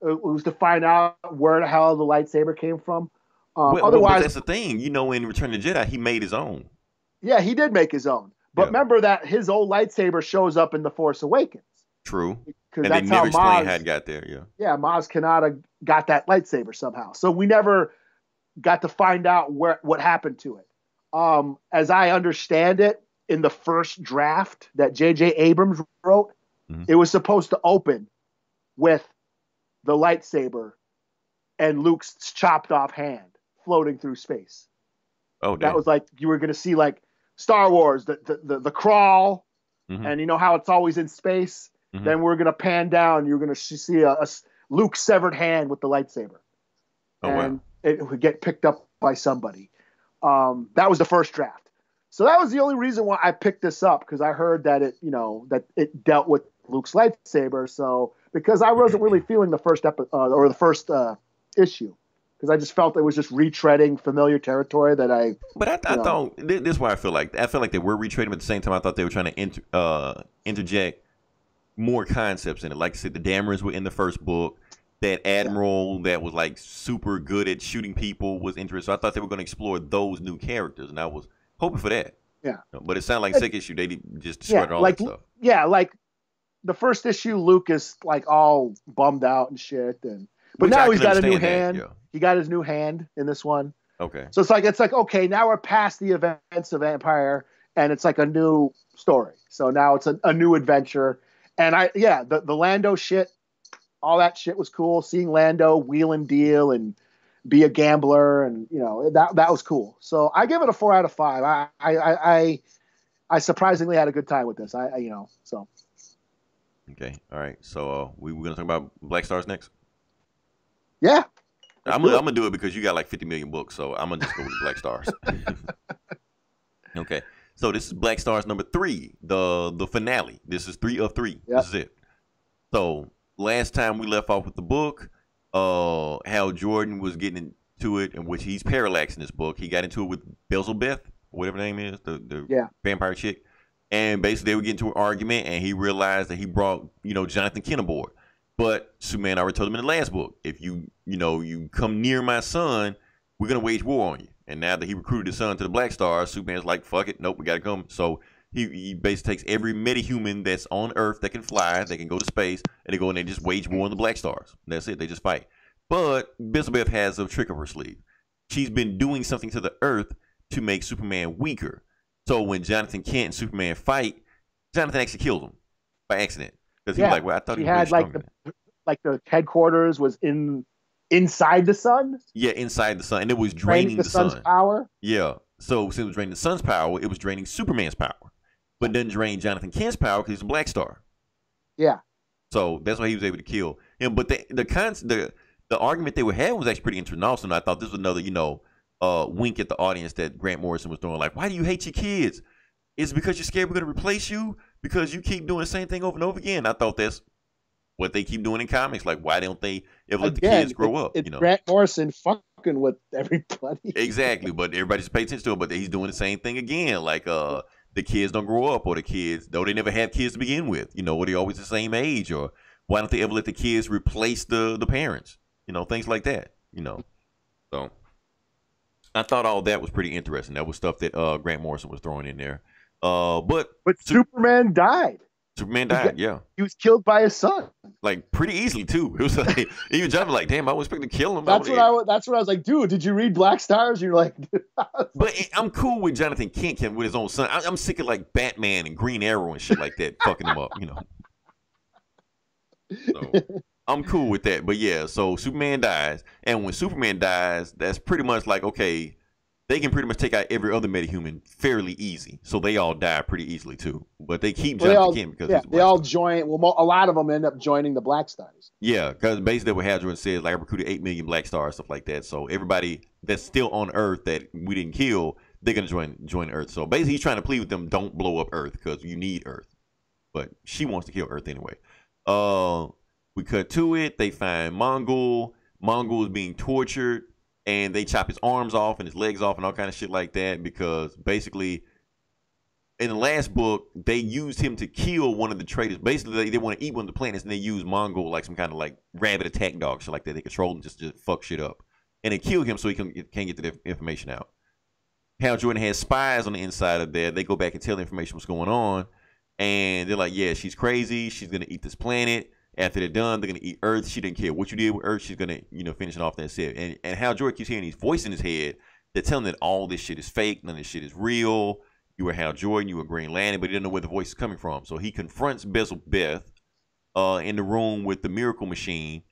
It was to find out where the hell the lightsaber came from. Um, well, otherwise, that's the thing. You know, in Return of the Jedi, he made his own. Yeah, he did make his own. But yeah. remember that his old lightsaber shows up in The Force Awakens. True. And they never how it got there. Yeah. Yeah, Maz Kanata got that lightsaber somehow. So we never got to find out where what happened to it. Um, as I understand it, in the first draft that J.J. Abrams wrote, mm-hmm. it was supposed to open with the lightsaber and Luke's chopped off hand floating through space. Oh, damn. That was like you were going to see like Star Wars, the the the, the crawl, Mhm. and you know how it's always in space. Mhm. Then we're going to pan down. You're going to see a Luke's severed hand with the lightsaber, Oh, wow. and it would get picked up by somebody. Um, that was the first draft. So that was the only reason why I picked this up because I heard that it, you know, that it dealt with Luke's lightsaber. So because I wasn't really feeling the first episode uh, or the first uh, issue, because I just felt it was just retreading familiar territory that I But I, I know. thought this, is why I feel like I feel like they were retreading, but at the same time, I thought they were trying to inter, uh, interject more concepts in it. Like I said, the Dammers were in the first book. That admiral that was like super good at shooting people was interesting. So I thought they were going to explore those new characters, and I was hoping for that. Yeah. But it sounded like sick issue they just yeah, all like that stuff. yeah, like the first issue, Luke is like all bummed out and shit, and but Which now he's got a new hand. He got his new hand in this one, Okay. so it's like it's like okay, now we're past the events of Empire, and it's like a new story. So now it's a, a new adventure, and I yeah, the the Lando shit, all that shit was cool. Seeing Lando wheel and deal and be a gambler, and you know that that was cool. So I give it a four out of five. I I I. I I surprisingly had a good time with this. I, I you know, so Okay. All right. So uh, we we're gonna talk about Black Stars next. yeah, I'm gonna. I'm gonna do it because you got like 50 million books, so I'm gonna just go with Black Stars. okay, so this is Black Stars number three, the the finale. This is three of three. Yep. This is it. So last time we left off with the book, uh, Hal Jordan was getting into it, in which he's parallax in this book. He got into it with Belzebeth, whatever name is, the the Yeah. vampire chick. And basically, they would get into an argument, and he realized that he brought, you know, Jonathan Kent aboard. But Superman already told him in the last book, if you, you know, you come near my son, we're gonna wage war on you. And now that he recruited his son to the Black Star, Superman's like, fuck it, nope, we gotta come. So he, he basically takes every metahuman that's on Earth that can fly, they can go to space, and they go and they just wage war on the Black Stars. That's it, they just fight. But Belzebeth has a trick up her sleeve. She's been doing something to the Earth to make Superman weaker. So when Jonathan Kent and Superman fight, Jonathan actually killed him by accident. Because he Yeah, was like, well, I thought he was had really like the like the headquarters was in inside the sun, Yeah, inside the sun, and it was draining draining the, the, sun's sun. power. Yeah, so since it was draining the sun's power, it was draining Superman's power, but didn't drain Jonathan Kent's power because he's a Black Star. Yeah, So that's why he was able to kill him. But the the cons the the argument they were having was actually pretty interesting. Also, and I thought this was another you know uh, wink at the audience that Grant Morrison was doing. Like, why do you hate your kids? Is it because you're scared we're going to replace you because you keep doing the same thing over and over again? I thought that's what they keep doing in comics. Like, why don't they ever let the kids grow it- up? It's you know, Grant Morrison fucking with everybody. exactly. But everybody just pays attention to him. But he's doing the same thing again. Like, uh, the kids don't grow up, or the kids, though they never have kids to begin with. You know, or they always the same age, or why don't they ever let the kids replace the the parents? You know, things like that. You know, so I thought all that was pretty interesting. That was stuff that uh, Grant Morrison was throwing in there. Uh, but But Sup- Superman died. Superman died, yeah, He was killed by his son. like pretty easily too. It was like even John was like, "Damn, I was expecting to kill him." That's would- what I. That's what I was like, dude. Did you read Black Stars? You're like, But I'm cool with Jonathan Kent with his own son. I- I'm sick of like Batman and Green Arrow and shit like that fucking him up, you know. So I'm cool with that. But yeah, so Superman dies, and when Superman dies, that's pretty much like okay, they can pretty much take out every other metahuman fairly easy. So they all die pretty easily too. But they keep Well, all- Kent because yeah, they all join. Well, mo- a lot of them end up joining the Black Stars. Yeah, because basically what Hadron says, like I recruited eight million Black Stars, stuff like that. So everybody that's still on Earth that we didn't kill, they're gonna join join Earth. So basically, he's trying to plead with them, don't blow up Earth because you need Earth. But she wants to kill Earth anyway. Uh, we cut to it. They find Mongul. Mongul is being tortured, and they chop his arms off and his legs off and all kind of shit like that because basically in the last book, they used him to kill one of the traitors. Basically, they, they want to eat one of the planets, and they use Mongul like some kind of like rabbit attack dog, shit like that. They control him, just just fuck shit up, and they kill him so he can can't get the information out. Hal Jordan has spies on the inside of there. They go back and tell the information what's going on, and they're like, "Yeah, she's crazy. She's gonna eat this planet." After they're done, they're gonna eat Earth. She didn't care what you did with Earth. She's gonna, you know, finish it off. That's it. And and Hal Jordan keeps hearing these voices in his head that tell him that all this shit is fake. None of this shit is real you were Hal Jordan, you were Green Lantern, but he didn't know where the voice is coming from. So he confronts Belzebeth uh, in the room with the Miracle Machine,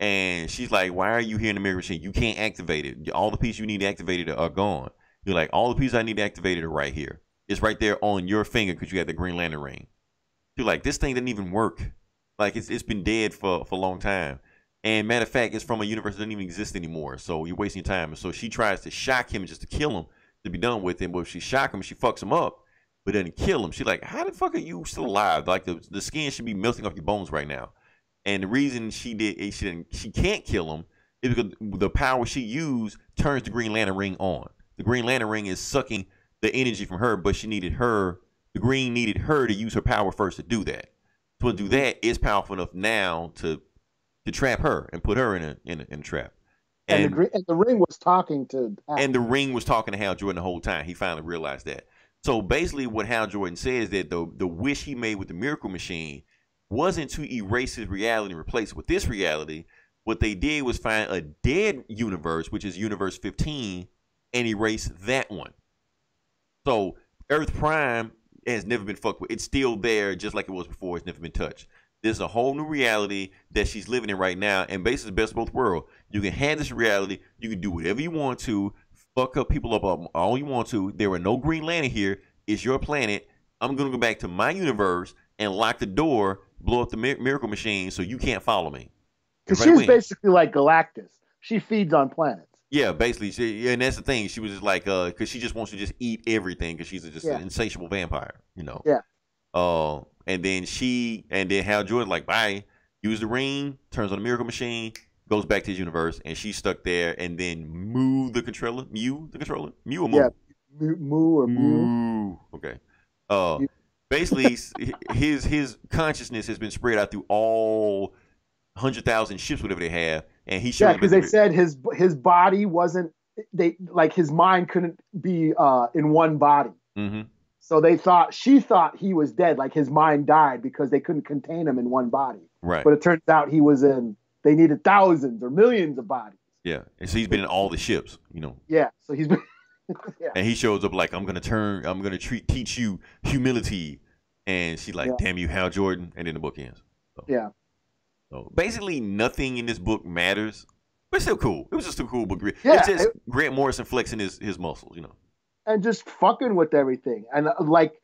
And she's like, "Why are you here in the Miracle machine? You can't activate it. All the pieces you need activated are gone." You're like, "All the pieces I need activated are right here. It's right there on your finger because you have the Green Lantern ring." You're like, "This thing didn't even work. Like it's it's been dead for for a long time." And matter of fact, it's from a universe that doesn't even exist anymore. So you're wasting your time. And so she tries to shock him just to kill him to be done with him. But if she shock him, she fucks him up, but doesn't kill him. She's like, how the fuck are you still alive? Like the, the skin should be melting off your bones right now. And the reason she did eh, she didn't she can't kill him is because the power she used turns the Green Lantern ring on. The Green Lantern ring is sucking the energy from her, but she needed her. The Green needed her to use her power first to do that. To do that is powerful enough now to to trap her and put her in a in a, in a trap. And, and, the, and, the, ring was talking to and the ring was talking to Hal Jordan the whole time. He finally realized that. So basically, what Hal Jordan says that the the wish he made with the Miracle Machine wasn't to erase his reality and replace it with this reality. What they did was find a dead universe, which is Universe 15, and erase that one. So Earth Prime has never been fucked with. It's still there, just like it was before. It's never been touched. There's a whole new reality that she's living in right now, and basically the best of both worlds. You can have this reality. You can do whatever you want to, fuck up people up all you want to. There are no Green Lantern here. It's your planet. I'm gonna go back to my universe and lock the door, blow up the miracle machine, so you can't follow me. Because she's basically like Galactus. She feeds on planets. Yeah, basically, she, and that's the thing. She was just like, uh, because she just wants to just eat everything because she's just yeah. an insatiable vampire, you know. Yeah. Uh, and then she and then Hal Jordan like bye, use the ring, turns on the miracle machine, goes back to his universe, and she's stuck there. And then Mu the controller, Mew the controller, Mew or Mu? Yeah, Mu or Mew. Mu. Okay. Uh, basically, his his consciousness has been spread out through all hundred thousand ships, whatever they have, and he yeah because they said his his body wasn't they like his mind couldn't be uh in one body. Mm-hmm. So they thought she thought he was dead, like his mind died because they couldn't contain him in one body. Right. But it turns out he was in. They needed thousands or millions of bodies. Yeah, and so he's been in all the ships, you know. Yeah, so he's been. yeah. And he shows up like I'm gonna turn, I'm gonna treat, teach you humility, and she's like, yeah. "Damn you, Hal Jordan," and then the book ends. So, yeah. So basically, nothing in this book matters, but it's still cool. It was just a cool book. Yeah, it's just it, Grant Morrison flexing his his muscles, you know and just fucking with everything. And uh, like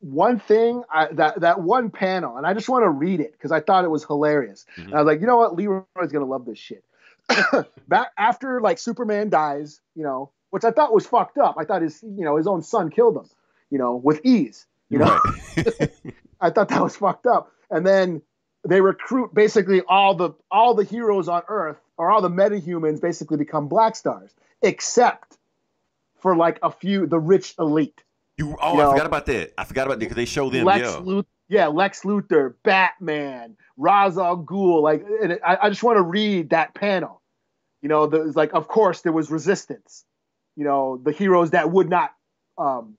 one thing, I, that that one panel, and I just want to read it because I thought it was hilarious. Mm-hmm. And I was like, you know what, Leroy's gonna love this shit. Back after like Superman dies, you know, which I thought was fucked up. I thought his you know his own son killed him, you know, with ease. You know, right. I thought that was fucked up. And then they recruit basically all the all the heroes on Earth or all the metahumans basically become Black Stars, except for like a few the rich elite. You oh, you know? I forgot about that. I forgot about that because they show them. Lex yeah. Luthor, yeah, Lex Luthor, Batman, Ra's al Ghul. Like, I, I just want to read that panel. You know, there's like, of course, there was resistance. You know, the heroes that would not um,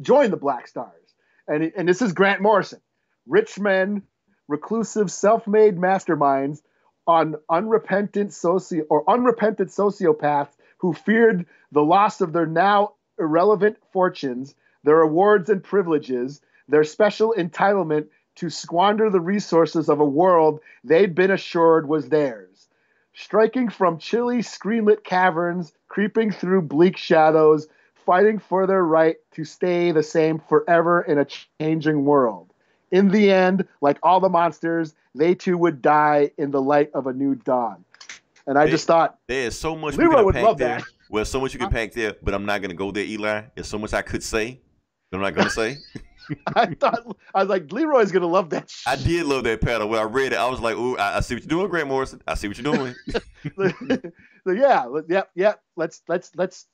join the Black Stars, and and this is Grant Morrison, rich men, reclusive, self-made masterminds on unrepentant socio or unrepentant sociopaths who feared the loss of their now irrelevant fortunes, their awards and privileges, their special entitlement to squander the resources of a world they'd been assured was theirs. Striking from chilly, screenlit caverns, creeping through bleak shadows, fighting for their right to stay the same forever in a changing world. In the end, like all the monsters, they too would die in the light of a new dawn. And I just thought there is so much Leroy would love there. that. Well, so much you can pack there, but I'm not gonna go there, Eli. There's so much I could say, but I'm not gonna say. I thought I was like Leroy's gonna love that. Shit. I did love that panel. When I read it, I was like, "Ooh, I, I see what you're doing, Grant Morrison. I see what you're doing." so yeah, yeah, yeah. Let's let's let's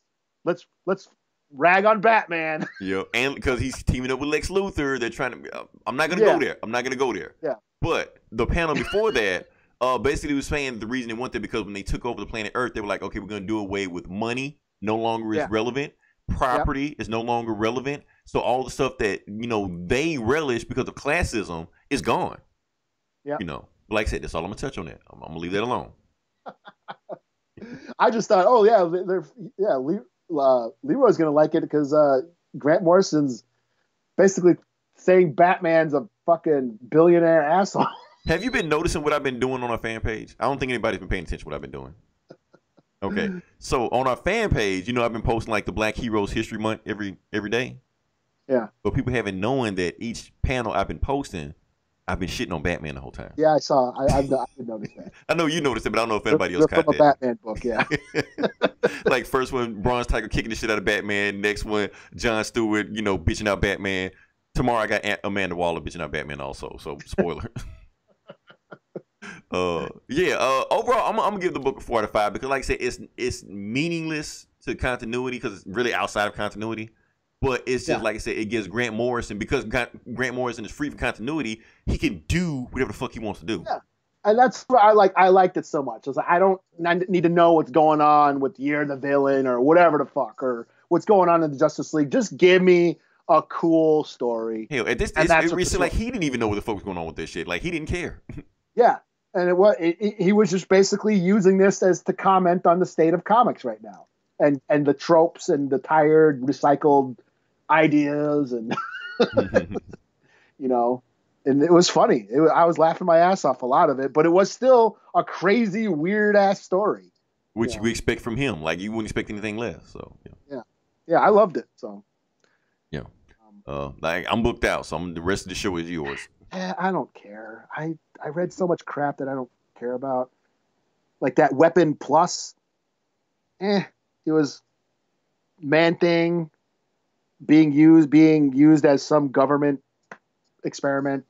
let's let's rag on Batman. yeah, and because he's teaming up with Lex Luthor, they're trying to. Uh, I'm not gonna yeah. go there. I'm not gonna go there. Yeah. But the panel before that uh, basically was saying the reason they went there because when they took over the planet Earth, they were like, okay, we're going to do away with money. No longer is yeah. relevant. Property yep. is no longer relevant. So all the stuff that you know they relish because of classism is gone. Yeah. You know, like I said, that's all I'm gonna touch on that. I'm, I'm gonna leave that alone. I just thought, oh yeah, they're yeah, Le, uh, Leroy's gonna like it because uh, Grant Morrison's basically saying Batman's a fucking billionaire asshole. Have you been noticing what I've been doing on our fan page? I don't think anybody's been paying attention to what I've been doing. Okay, so on our fan page, you know, I've been posting like the Black Heroes History Month every every day. Yeah. But people haven't known that each panel I've been posting, I've been shitting on Batman the whole time. Yeah, I saw. I, I, I did notice that. I know you noticed it, but I don't know if anybody else caught that. Batman book. Yeah. like first one, Bronze Tiger kicking the shit out of Batman. Next one, John Stewart, you know, bitching out Batman. Tomorrow I got Aunt Amanda Waller bitching out Batman also. So spoiler. uh, yeah. Uh, overall, I'm, I'm gonna give the book a four out of five because, like I said, it's it's meaningless to continuity because it's really outside of continuity. But it's just Yeah. like I said, it gives Grant Morrison because Grant Morrison is free from continuity. He can do whatever the fuck he wants to do. Yeah. and that's why I like. I liked it so much. I was like, I don't need to know what's going on with Year the Villain or whatever the fuck or what's going on in the Justice League. Just give me a cool story. Hell, at this, And it's, it what the like he didn't even know what the fuck was going on with this shit. Like he didn't care. Yeah, and it was it, it- he was just basically using this as to comment on the state of comics right now, and and the tropes and the tired recycled ideas and you know, and it was funny. It, I was laughing my ass off a lot of it, but it was still a crazy, weird ass story. Which Yeah. you expect from him. Like you wouldn't expect anything less. So yeah. Yeah, I loved it. So Yeah. um, Uh, like I'm booked out, so I'm, the rest of the show is yours. eh, I don't care. I I read so much crap that I don't care about. Like that Weapon Plus. Eh, it was Man Thing being used being used as some government experiment.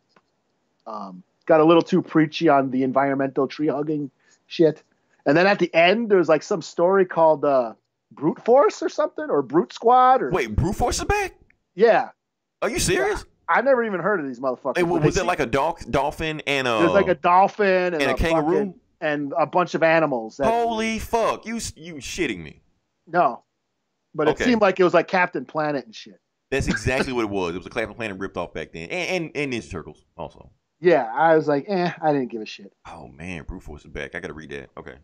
Um, got a little too preachy on the environmental tree hugging shit. And then at the end, there's like some story called uh, Brute Force or something, or Brute Squad, or Wait, Brute Force is back? yeah. Are you serious? I never even heard of these motherfuckers. Hey, but was, it like a dol- dolphin and a There's like a dolphin and, and a fucking- kangaroo? and a bunch of animals. That, Holy fuck! You you shitting me? no, but it seemed like it was like Captain Planet and shit. That's exactly what it was. It was a Captain Planet ripped off back then, and, and and Ninja Turtles also. Yeah, I was like, eh, I didn't give a shit. Oh man, Brute Force is back. I gotta read that. Okay.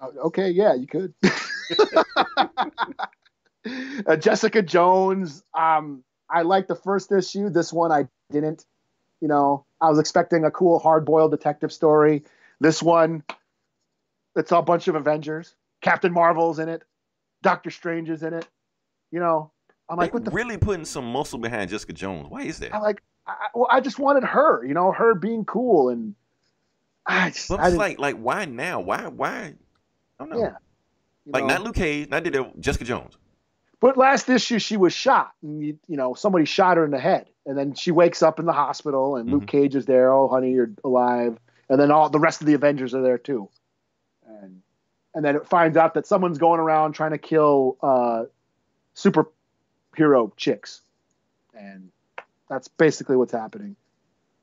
Uh, okay, yeah, you could. uh, Jessica Jones. Um, I liked the first issue. This one I didn't. You know, I was expecting a cool hard-boiled detective story. This one, it's a bunch of Avengers. Captain Marvel's in it. Doctor Strange is in it. You know, I'm like, They what the really putting some muscle behind Jessica Jones. Why is that? I'm like. I, well, I just wanted her, you know, her being cool, and I just, But I it's like like why now? Why why? I don't know. yeah, you Like know. not Luke Cage, not did Jessica Jones. But last issue, she was shot, and you, you know, somebody shot her in the head, and then she wakes up in the hospital, and Luke Mhm. Cage is there. Oh, honey, you're alive, and then all the rest of the Avengers are there too, and and then it finds out that someone's going around trying to kill uh, superhero chicks, and that's basically what's happening.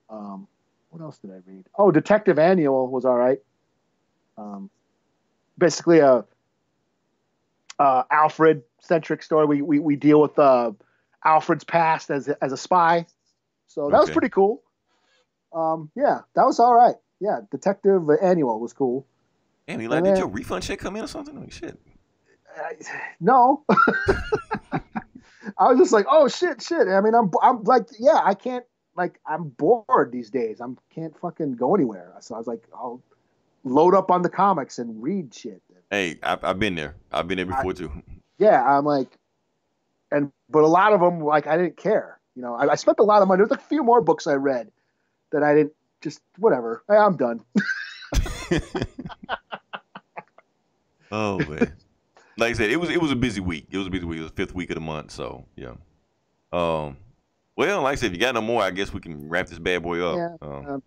Um, what else did I read? Oh, Detective Annual was all right. Um, basically a uh, Alfred centric story. We, we we deal with uh, Alfred's past as as a spy, so that was pretty cool. Um, yeah, that was all right. Yeah, Detective Annual was cool. Damn, Eli, And did your refund check come in or something? Like shit. I, no, I was just like, oh shit, shit. I mean, I'm I'm like, yeah, I can't like I'm bored these days. I'm can't fucking go anywhere. So I was like, I'll load up on the comics and read shit. Hey, I've, I've been there. I've been there before too. yeah, I'm like, and but a lot of them, like, I didn't care. You know, I, I spent a lot of money. There's a few more books I read that I didn't just whatever. I, I'm done. Oh man. Like I said, it was it was a busy week. It was a busy week. It was the fifth week of the month, so yeah. Um well, like I said, if you got no more, I guess we can wrap this bad boy up. Yeah, Um, um.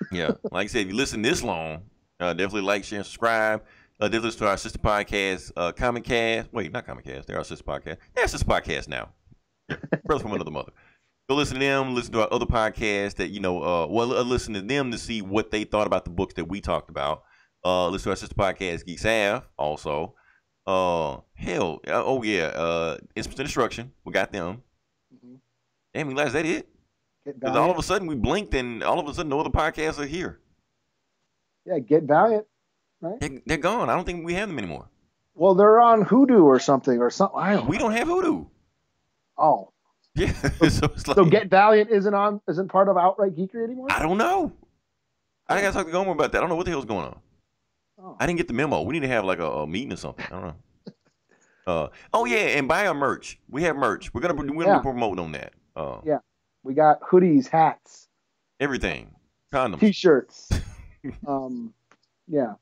yeah. Like I said, if you listen this long, uh, definitely like, share, and subscribe. Uh, definitely listen to our sister podcast, uh, Comic Cast. Wait, not Comic Cast. They're our sister podcast. They're our sister podcast now. Brother from another mother. Go listen to them. Listen to our other podcasts that you know. Uh, well, uh, listen to them to see what they thought about the books that we talked about. Uh, listen to our sister podcast, Geeks Half, also. Uh, hell, oh yeah, uh, Instant Destruction. We got them. Mhm. Damn, Eli, is that it? Because all of a sudden we blinked, and all of a sudden no other podcasts are here. Yeah, Get Valiant. They, they're gone. I don't think we have them anymore. Well, they're on Hoodoo or something or something. I don't. We don't have Hoodoo. Oh, Yeah, so like so Get Valiant isn't on isn't part of Outright Geekery anymore. I don't know. I gotta talk to Gomer about that. I don't know what the hell's going on. Oh. I didn't get the memo. We need to have like a, a meeting or something. I don't know. Uh, oh yeah, and buy our merch. We have merch. We're gonna we're gonna Yeah. be promoting on that. Uh, Yeah. We got hoodies, hats, everything, condoms, t-shirts. um, yeah.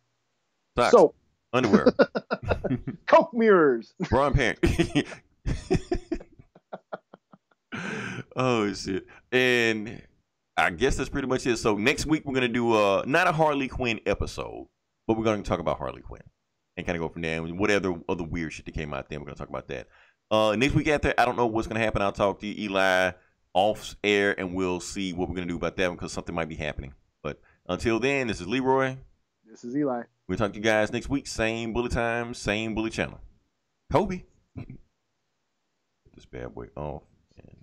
socks, So underwear, Coke mirrors. bra and pant. oh shit! And I guess that's pretty much it. So next week we're gonna do uh not a Harley Quinn episode, but we're gonna talk about Harley Quinn and kind of go from there. And whatever other weird shit that came out there, we're gonna talk about that. Uh, next week after, I don't know what's gonna happen. I'll talk to you, Eli off air, and we'll see what we're gonna do about that because something might be happening. But until then, this is Leroy. This is Eli. We'll talk to you guys next week. Same bully time, same bully channel. Kobe. Put this bad boy off. And...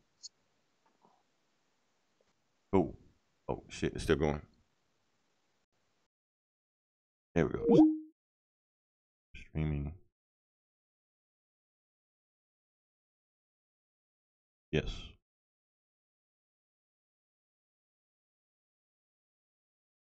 Oh. Oh, shit. It's still going. There we go. Streaming. Yes.